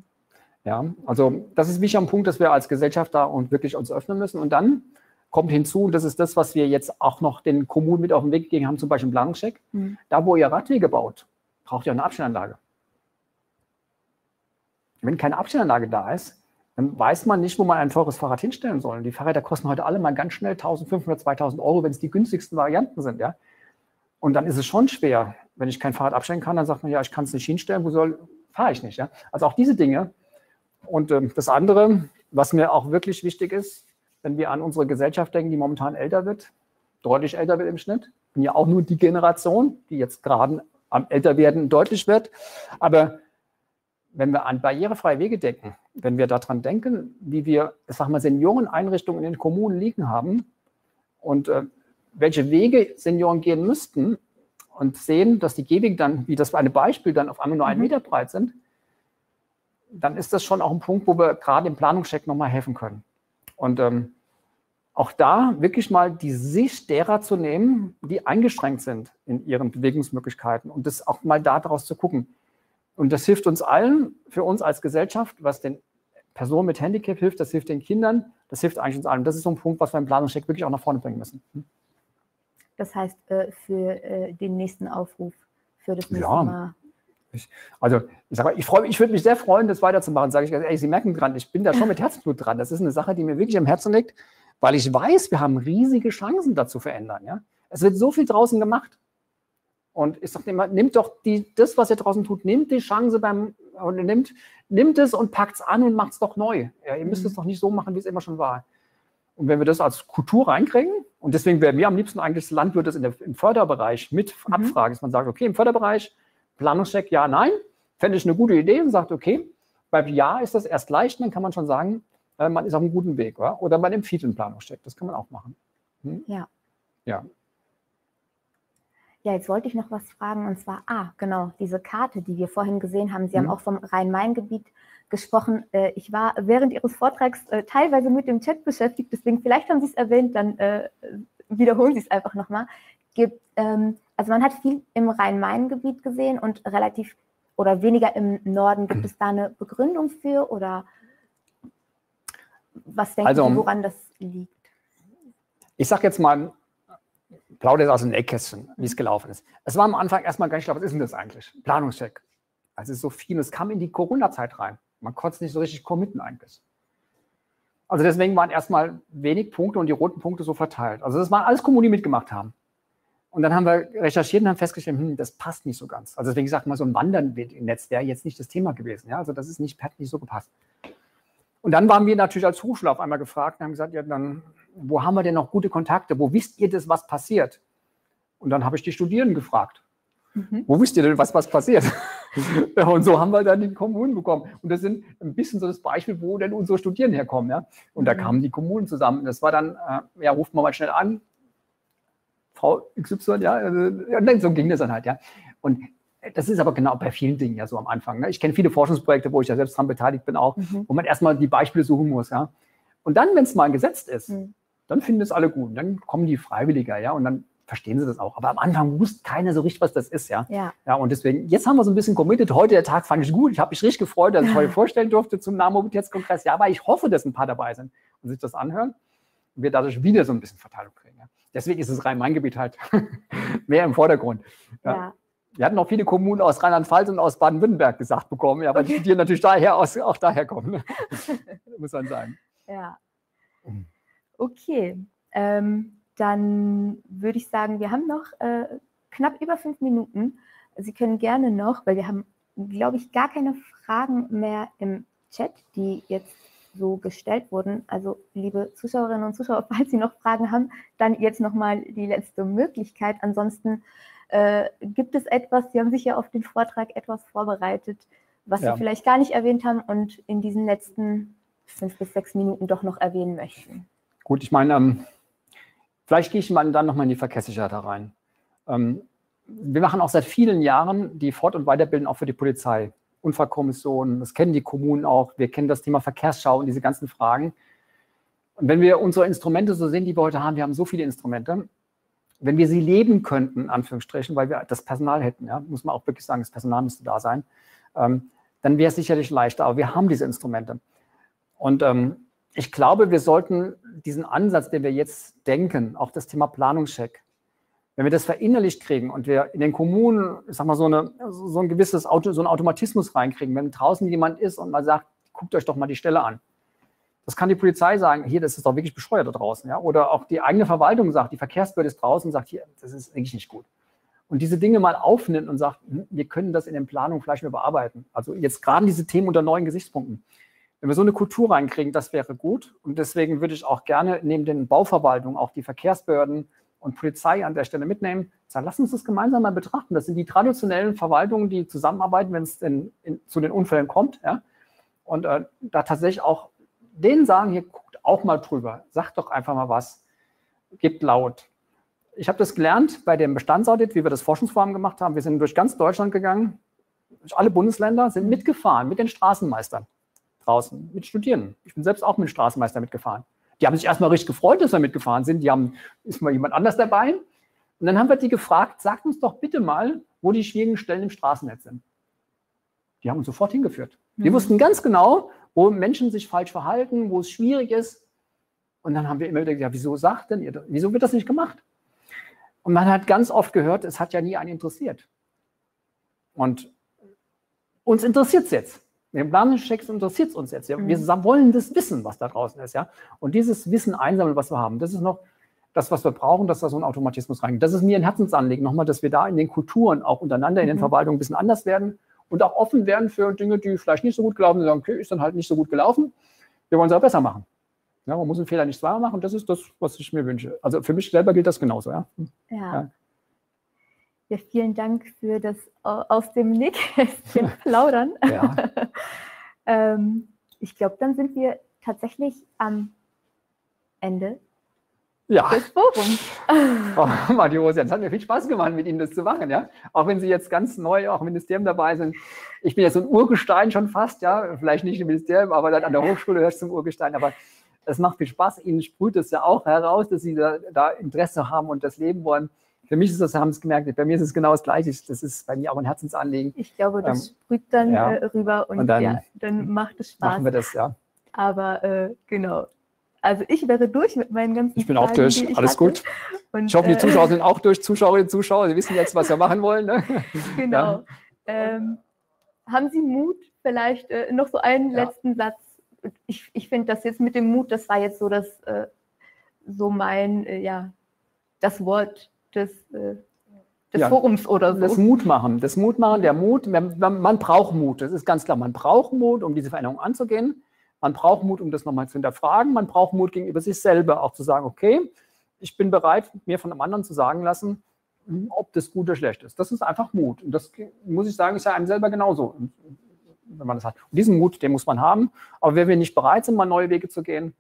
Ja, also das ist wichtig am Punkt, dass wir als Gesellschaft da und wirklich uns öffnen müssen und dann kommt hinzu, das ist das, was wir jetzt auch noch den Kommunen mit auf den Weg gegeben haben, zum Beispiel im Planungscheck. Mhm. Da, wo ihr Radwege baut, braucht ihr eine Abstellanlage. Wenn keine Abstellanlage da ist, dann weiß man nicht, wo man ein teures Fahrrad hinstellen soll. die Fahrräder kosten heute alle mal ganz schnell 1500, 2000 Euro, wenn es die günstigsten Varianten sind. Ja? Und dann ist es schon schwer, wenn ich kein Fahrrad abstellen kann, dann sagt man, ja, ich kann es nicht hinstellen, wo soll, fahre ich nicht. Ja? Also auch diese Dinge. Und äh, das andere, was mir auch wirklich wichtig ist, wenn wir an unsere Gesellschaft denken, die momentan älter wird, deutlich älter wird im Schnitt. Bin ja auch nur die Generation, die jetzt gerade am Älterwerden deutlich wird. Aber wenn wir an barrierefreie Wege denken, wenn wir daran denken, wie wir, ich sag mal, Senioreneinrichtungen in den Kommunen liegen haben und äh, welche Wege Senioren gehen müssten und sehen, dass die Gehwege dann, wie das für ein Beispiel, dann auf einmal nur einen mhm. Meter breit sind, dann ist das schon auch ein Punkt, wo wir gerade im Planungscheck nochmal helfen können. Und ähm, auch da wirklich mal die Sicht derer zu nehmen, die eingeschränkt sind in ihren Bewegungsmöglichkeiten und das auch mal daraus zu gucken. Und das hilft uns allen, für uns als Gesellschaft, was den Personen mit Handicap hilft, das hilft den Kindern, das hilft eigentlich uns allen. Das ist so ein Punkt, was wir im Planungscheck wirklich auch nach vorne bringen müssen. Hm? Das heißt, äh, für äh, den nächsten Aufruf, für das nächste ja. Mal. Ich, also ich sage ich, ich würde mich sehr freuen, das weiterzumachen. Sage ich, ey, Sie merken dran, ich bin da schon mit Herzblut dran. Das ist eine Sache, die mir wirklich am Herzen liegt, weil ich weiß, wir haben riesige Chancen dazu verändern. Ja? Es wird so viel draußen gemacht. Und ich sage immer, nimmt doch die, das, was ihr draußen tut, nimmt die Chance beim, und nimmt, nimmt es und packt es an und macht es doch neu. Ja, ihr müsst mhm. es doch nicht so machen, wie es immer schon war. Und wenn wir das als Kultur reinkriegen, und deswegen wäre mir am liebsten eigentlich das Land, würde das in der, im Förderbereich mit mhm. abfragen, dass man sagt, okay, im Förderbereich, Planungscheck, ja, nein, fände ich eine gute Idee und sagt, okay, beim Ja ist das erst leicht, dann kann man schon sagen, äh, man ist auf einem guten Weg. Oder, oder man empfiehlt einen Planungscheck, das kann man auch machen. Hm? Ja. Ja. Ja, jetzt wollte ich noch was fragen und zwar, ah, genau, diese Karte, die wir vorhin gesehen haben. Sie mhm. haben auch vom Rhein-Main-Gebiet gesprochen. Äh, ich war während Ihres Vortrags äh, teilweise mit dem Chat beschäftigt, deswegen vielleicht haben Sie es erwähnt, dann äh, wiederholen Sie es einfach nochmal. Ähm, also man hat viel im Rhein-Main-Gebiet gesehen und relativ oder weniger im Norden. Gibt es da eine Begründung für oder was denken also, Sie, woran das liegt? Ich sage jetzt mal, plaudere aus dem Nähkästchen, wie es gelaufen ist. Es war am Anfang erstmal gar nicht klar, was ist denn das eigentlich? Planungscheck. Also so viel, es kam in die Corona-Zeit rein. Man konnte es nicht so richtig committen eigentlich. Also deswegen waren erstmal wenig Punkte und die roten Punkte so verteilt. Also das waren alles Kommunen, die mitgemacht haben. Und dann haben wir recherchiert und haben festgestellt, hm, das passt nicht so ganz. Also deswegen sagt man, so ein Wandern-Netz wäre jetzt nicht das Thema gewesen. Ja? Also das ist nicht, hat nicht so gepasst. Und dann waren wir natürlich als Hochschule auf einmal gefragt und haben gesagt, ja, dann, wo haben wir denn noch gute Kontakte? Wo wisst ihr das, was passiert? Und dann habe ich die Studierenden gefragt. Mhm. Wo wisst ihr denn, was, was passiert? und so haben wir dann die Kommunen bekommen. Und das sind ein bisschen so das Beispiel, wo denn unsere Studierenden herkommen. Ja? Und da mhm. kamen die Kommunen zusammen. Das war dann, äh, ja, ruft man mal schnell an. Frau XY, ja, äh, so ging das dann halt, ja. Und das ist aber genau bei vielen Dingen ja so am Anfang. Ne? Ich kenne viele Forschungsprojekte, wo ich ja selbst daran beteiligt bin auch, mhm. wo man erstmal die Beispiele suchen muss, ja. Und dann, wenn es mal gesetzt ist, mhm. dann finden es alle gut. Dann kommen die Freiwilliger, ja, und dann verstehen sie das auch. Aber am Anfang wusste keiner so richtig, was das ist, ja. Ja, ja und deswegen, jetzt haben wir so ein bisschen committed. Heute der Tag fand ich gut. Ich habe mich richtig gefreut, dass ich heute vorstellen durfte zum Nahmobilitätskongress. Ja, aber ich hoffe, dass ein paar dabei sind und sich das anhören und wir dadurch wieder so ein bisschen Verteilung kriegen. Deswegen ist das Rhein-Main-Gebiet halt mehr im Vordergrund. Ja. ja. Wir hatten auch viele Kommunen aus Rheinland-Pfalz und aus Baden-Württemberg gesagt bekommen, ja, weil okay. die natürlich daher aus, auch daher kommen, ne? muss man sagen. Ja. Okay, ähm, dann würde ich sagen, wir haben noch äh, knapp über fünf Minuten. Sie können gerne noch, weil wir haben, glaube ich, gar keine Fragen mehr im Chat, die jetzt so gestellt wurden. Also, liebe Zuschauerinnen und Zuschauer, falls Sie noch Fragen haben, dann jetzt nochmal die letzte Möglichkeit. Ansonsten äh, gibt es etwas, Sie haben sich ja auf den Vortrag etwas vorbereitet, was ja. Sie vielleicht gar nicht erwähnt haben und in diesen letzten fünf bis sechs Minuten doch noch erwähnen möchten? Gut, ich meine, ähm, vielleicht gehe ich mal dann nochmal in die Verkehrssicherheit rein. Ähm, wir machen auch seit vielen Jahren die Fort- und Weiterbildung auch für die Polizei. Unfallkommissionen, das kennen die Kommunen auch. Wir kennen das Thema Verkehrsschau und diese ganzen Fragen. Und wenn wir unsere Instrumente so sehen, die wir heute haben, wir haben so viele Instrumente, wenn wir sie leben könnten, Anführungsstrichen, weil wir das Personal hätten, ja, muss man auch wirklich sagen, das Personal müsste da sein, ähm, dann wäre es sicherlich leichter. Aber wir haben diese Instrumente. Und ähm, ich glaube, wir sollten diesen Ansatz, den wir jetzt denken, auch das Thema Planungscheck, wenn wir das verinnerlicht kriegen und wir in den Kommunen, ich sag mal, so, eine, so ein gewisses Auto, so einen Automatismus reinkriegen, wenn draußen jemand ist und man sagt, guckt euch doch mal die Stelle an, das kann die Polizei sagen, hier, das ist doch wirklich bescheuert da draußen. Ja? Oder auch die eigene Verwaltung sagt, die Verkehrsbehörde ist draußen und sagt, hier, das ist wirklich nicht gut. Und diese Dinge mal aufnimmt und sagt, hm, wir können das in den Planungen vielleicht mal bearbeiten. Also jetzt gerade diese Themen unter neuen Gesichtspunkten. Wenn wir so eine Kultur reinkriegen, das wäre gut. Und deswegen würde ich auch gerne neben den Bauverwaltungen auch die Verkehrsbehörden und Polizei an der Stelle mitnehmen. Sagen, lass uns das gemeinsam mal betrachten. Das sind die traditionellen Verwaltungen, die zusammenarbeiten, wenn es denn in, zu den Unfällen kommt. Ja? Und äh, da tatsächlich auch denen sagen, hier guckt auch mal drüber, sagt doch einfach mal was, gebt laut. Ich habe das gelernt bei dem Bestandsaudit, wie wir das Forschungsvorhaben gemacht haben. Wir sind durch ganz Deutschland gegangen, durch alle Bundesländer, sind mitgefahren mit den Straßenmeistern draußen, mit Studierenden. Ich bin selbst auch mit dem Straßenmeister mitgefahren. Die haben sich erstmal richtig gefreut, dass wir mitgefahren sind. Die haben, ist mal jemand anders dabei. Und dann haben wir die gefragt, sagt uns doch bitte mal, wo die schwierigen Stellen im Straßennetz sind. Die haben uns sofort hingeführt. Wir mhm. wussten ganz genau, wo Menschen sich falsch verhalten, wo es schwierig ist. Und dann haben wir immer wieder gesagt, wieso sagt denn ihr das? Wieso wird das nicht gemacht? Und man hat ganz oft gehört, es hat ja nie einen interessiert. Und uns interessiert es jetzt. Mit dem Planungscheck interessiert es uns jetzt. Ja. Wir mhm. wollen das wissen, was da draußen ist. Ja. Und dieses Wissen einsammeln, was wir haben, das ist noch das, was wir brauchen, dass da so ein Automatismus reingeht. Das ist mir ein Herzensanliegen, nochmal, dass wir da in den Kulturen auch untereinander in den mhm. Verwaltungen ein bisschen anders werden und auch offen werden für Dinge, die vielleicht nicht so gut gelaufen sind. Sagen, okay, ist dann halt nicht so gut gelaufen. Wir wollen es auch besser machen. Ja, man muss einen Fehler nicht zweimal machen. Das ist das, was ich mir wünsche. Also für mich selber gilt das genauso. Ja. ja. ja. Ja vielen Dank für das aus dem Nähkästchen plaudern. Ja. ähm, ich glaube, dann sind wir tatsächlich am Ende ja. des Forums. Oh, Mariose, es hat mir viel Spaß gemacht, mit Ihnen das zu machen, ja. Auch wenn Sie jetzt ganz neu auch im Ministerium dabei sind. Ich bin ja so ein Urgestein schon fast, ja. Vielleicht nicht im Ministerium, aber dann an der Hochschule hörst du zum Urgestein. Aber es macht viel Spaß. Ihnen sprüht es ja auch heraus, dass Sie da, da Interesse haben und das leben wollen. Für mich ist das, haben Sie es gemerkt, bei mir ist es genau das Gleiche. Das ist bei mir auch ein Herzensanliegen. Ich glaube, das ähm, sprüht dann ja. äh, rüber und, und dann, ja, dann, macht es Spaß. Machen wir das, ja. Aber äh, genau. Also ich wäre durch mit meinen ganzen Ich bin Fragen, auch durch, alles hatte. gut. Und, ich hoffe, die äh, Zuschauer sind auch durch, Zuschauerinnen und Zuschauer. Sie wissen jetzt, was wir machen wollen. Ne? Genau. Ja. Ähm, haben Sie Mut, vielleicht äh, noch so einen letzten Satz? Ich, ich finde das jetzt mit dem Mut, das war jetzt so das, äh, so mein, äh, ja, das Wort des, äh, des ja, Forums oder so. Das Mut machen, das Mut machen, der Mut, man, man, braucht Mut, das ist ganz klar, man braucht Mut, um diese Veränderung anzugehen. Man braucht Mut, um das nochmal zu hinterfragen. Man braucht Mut gegenüber sich selber, auch zu sagen, okay, ich bin bereit, mir von einem anderen zu sagen lassen, ob das gut oder schlecht ist. Das ist einfach Mut. Und das muss ich sagen, ist ja einem selber genauso, wenn man das hat. Und diesen Mut, den muss man haben. Aber wenn wir nicht bereit sind, mal neue Wege zu gehen,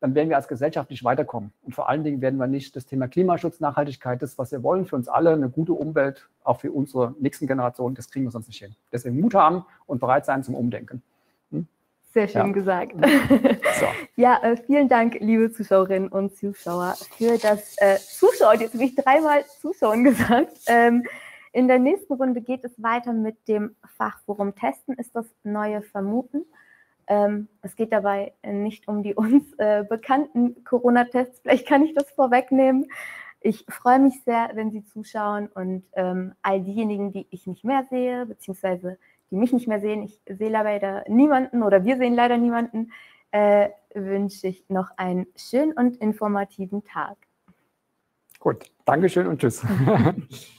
dann werden wir als Gesellschaft nicht weiterkommen. Und vor allen Dingen werden wir nicht das Thema Klimaschutz, Nachhaltigkeit, das, was wir wollen, für uns alle, eine gute Umwelt, auch für unsere nächsten Generationen, das kriegen wir sonst nicht hin. Deswegen Mut haben und bereit sein zum Umdenken. Hm? Sehr schön ja. gesagt. So. Ja, äh, vielen Dank, liebe Zuschauerinnen und Zuschauer, für das äh, Zuschauen. Jetzt habe ich dreimal Zuschauen gesagt. Ähm, in der nächsten Runde geht es weiter mit dem Fachforum Testen, ist das neue Vermuten. Ähm, es geht dabei nicht um die uns äh, bekannten Corona-Tests. Vielleicht kann ich das vorwegnehmen. Ich freue mich sehr, wenn Sie zuschauen und ähm, all diejenigen, die ich nicht mehr sehe, beziehungsweise die mich nicht mehr sehen, ich sehe leider niemanden oder wir sehen leider niemanden, äh, wünsche ich noch einen schönen und informativen Tag. Gut, Dankeschön und tschüss.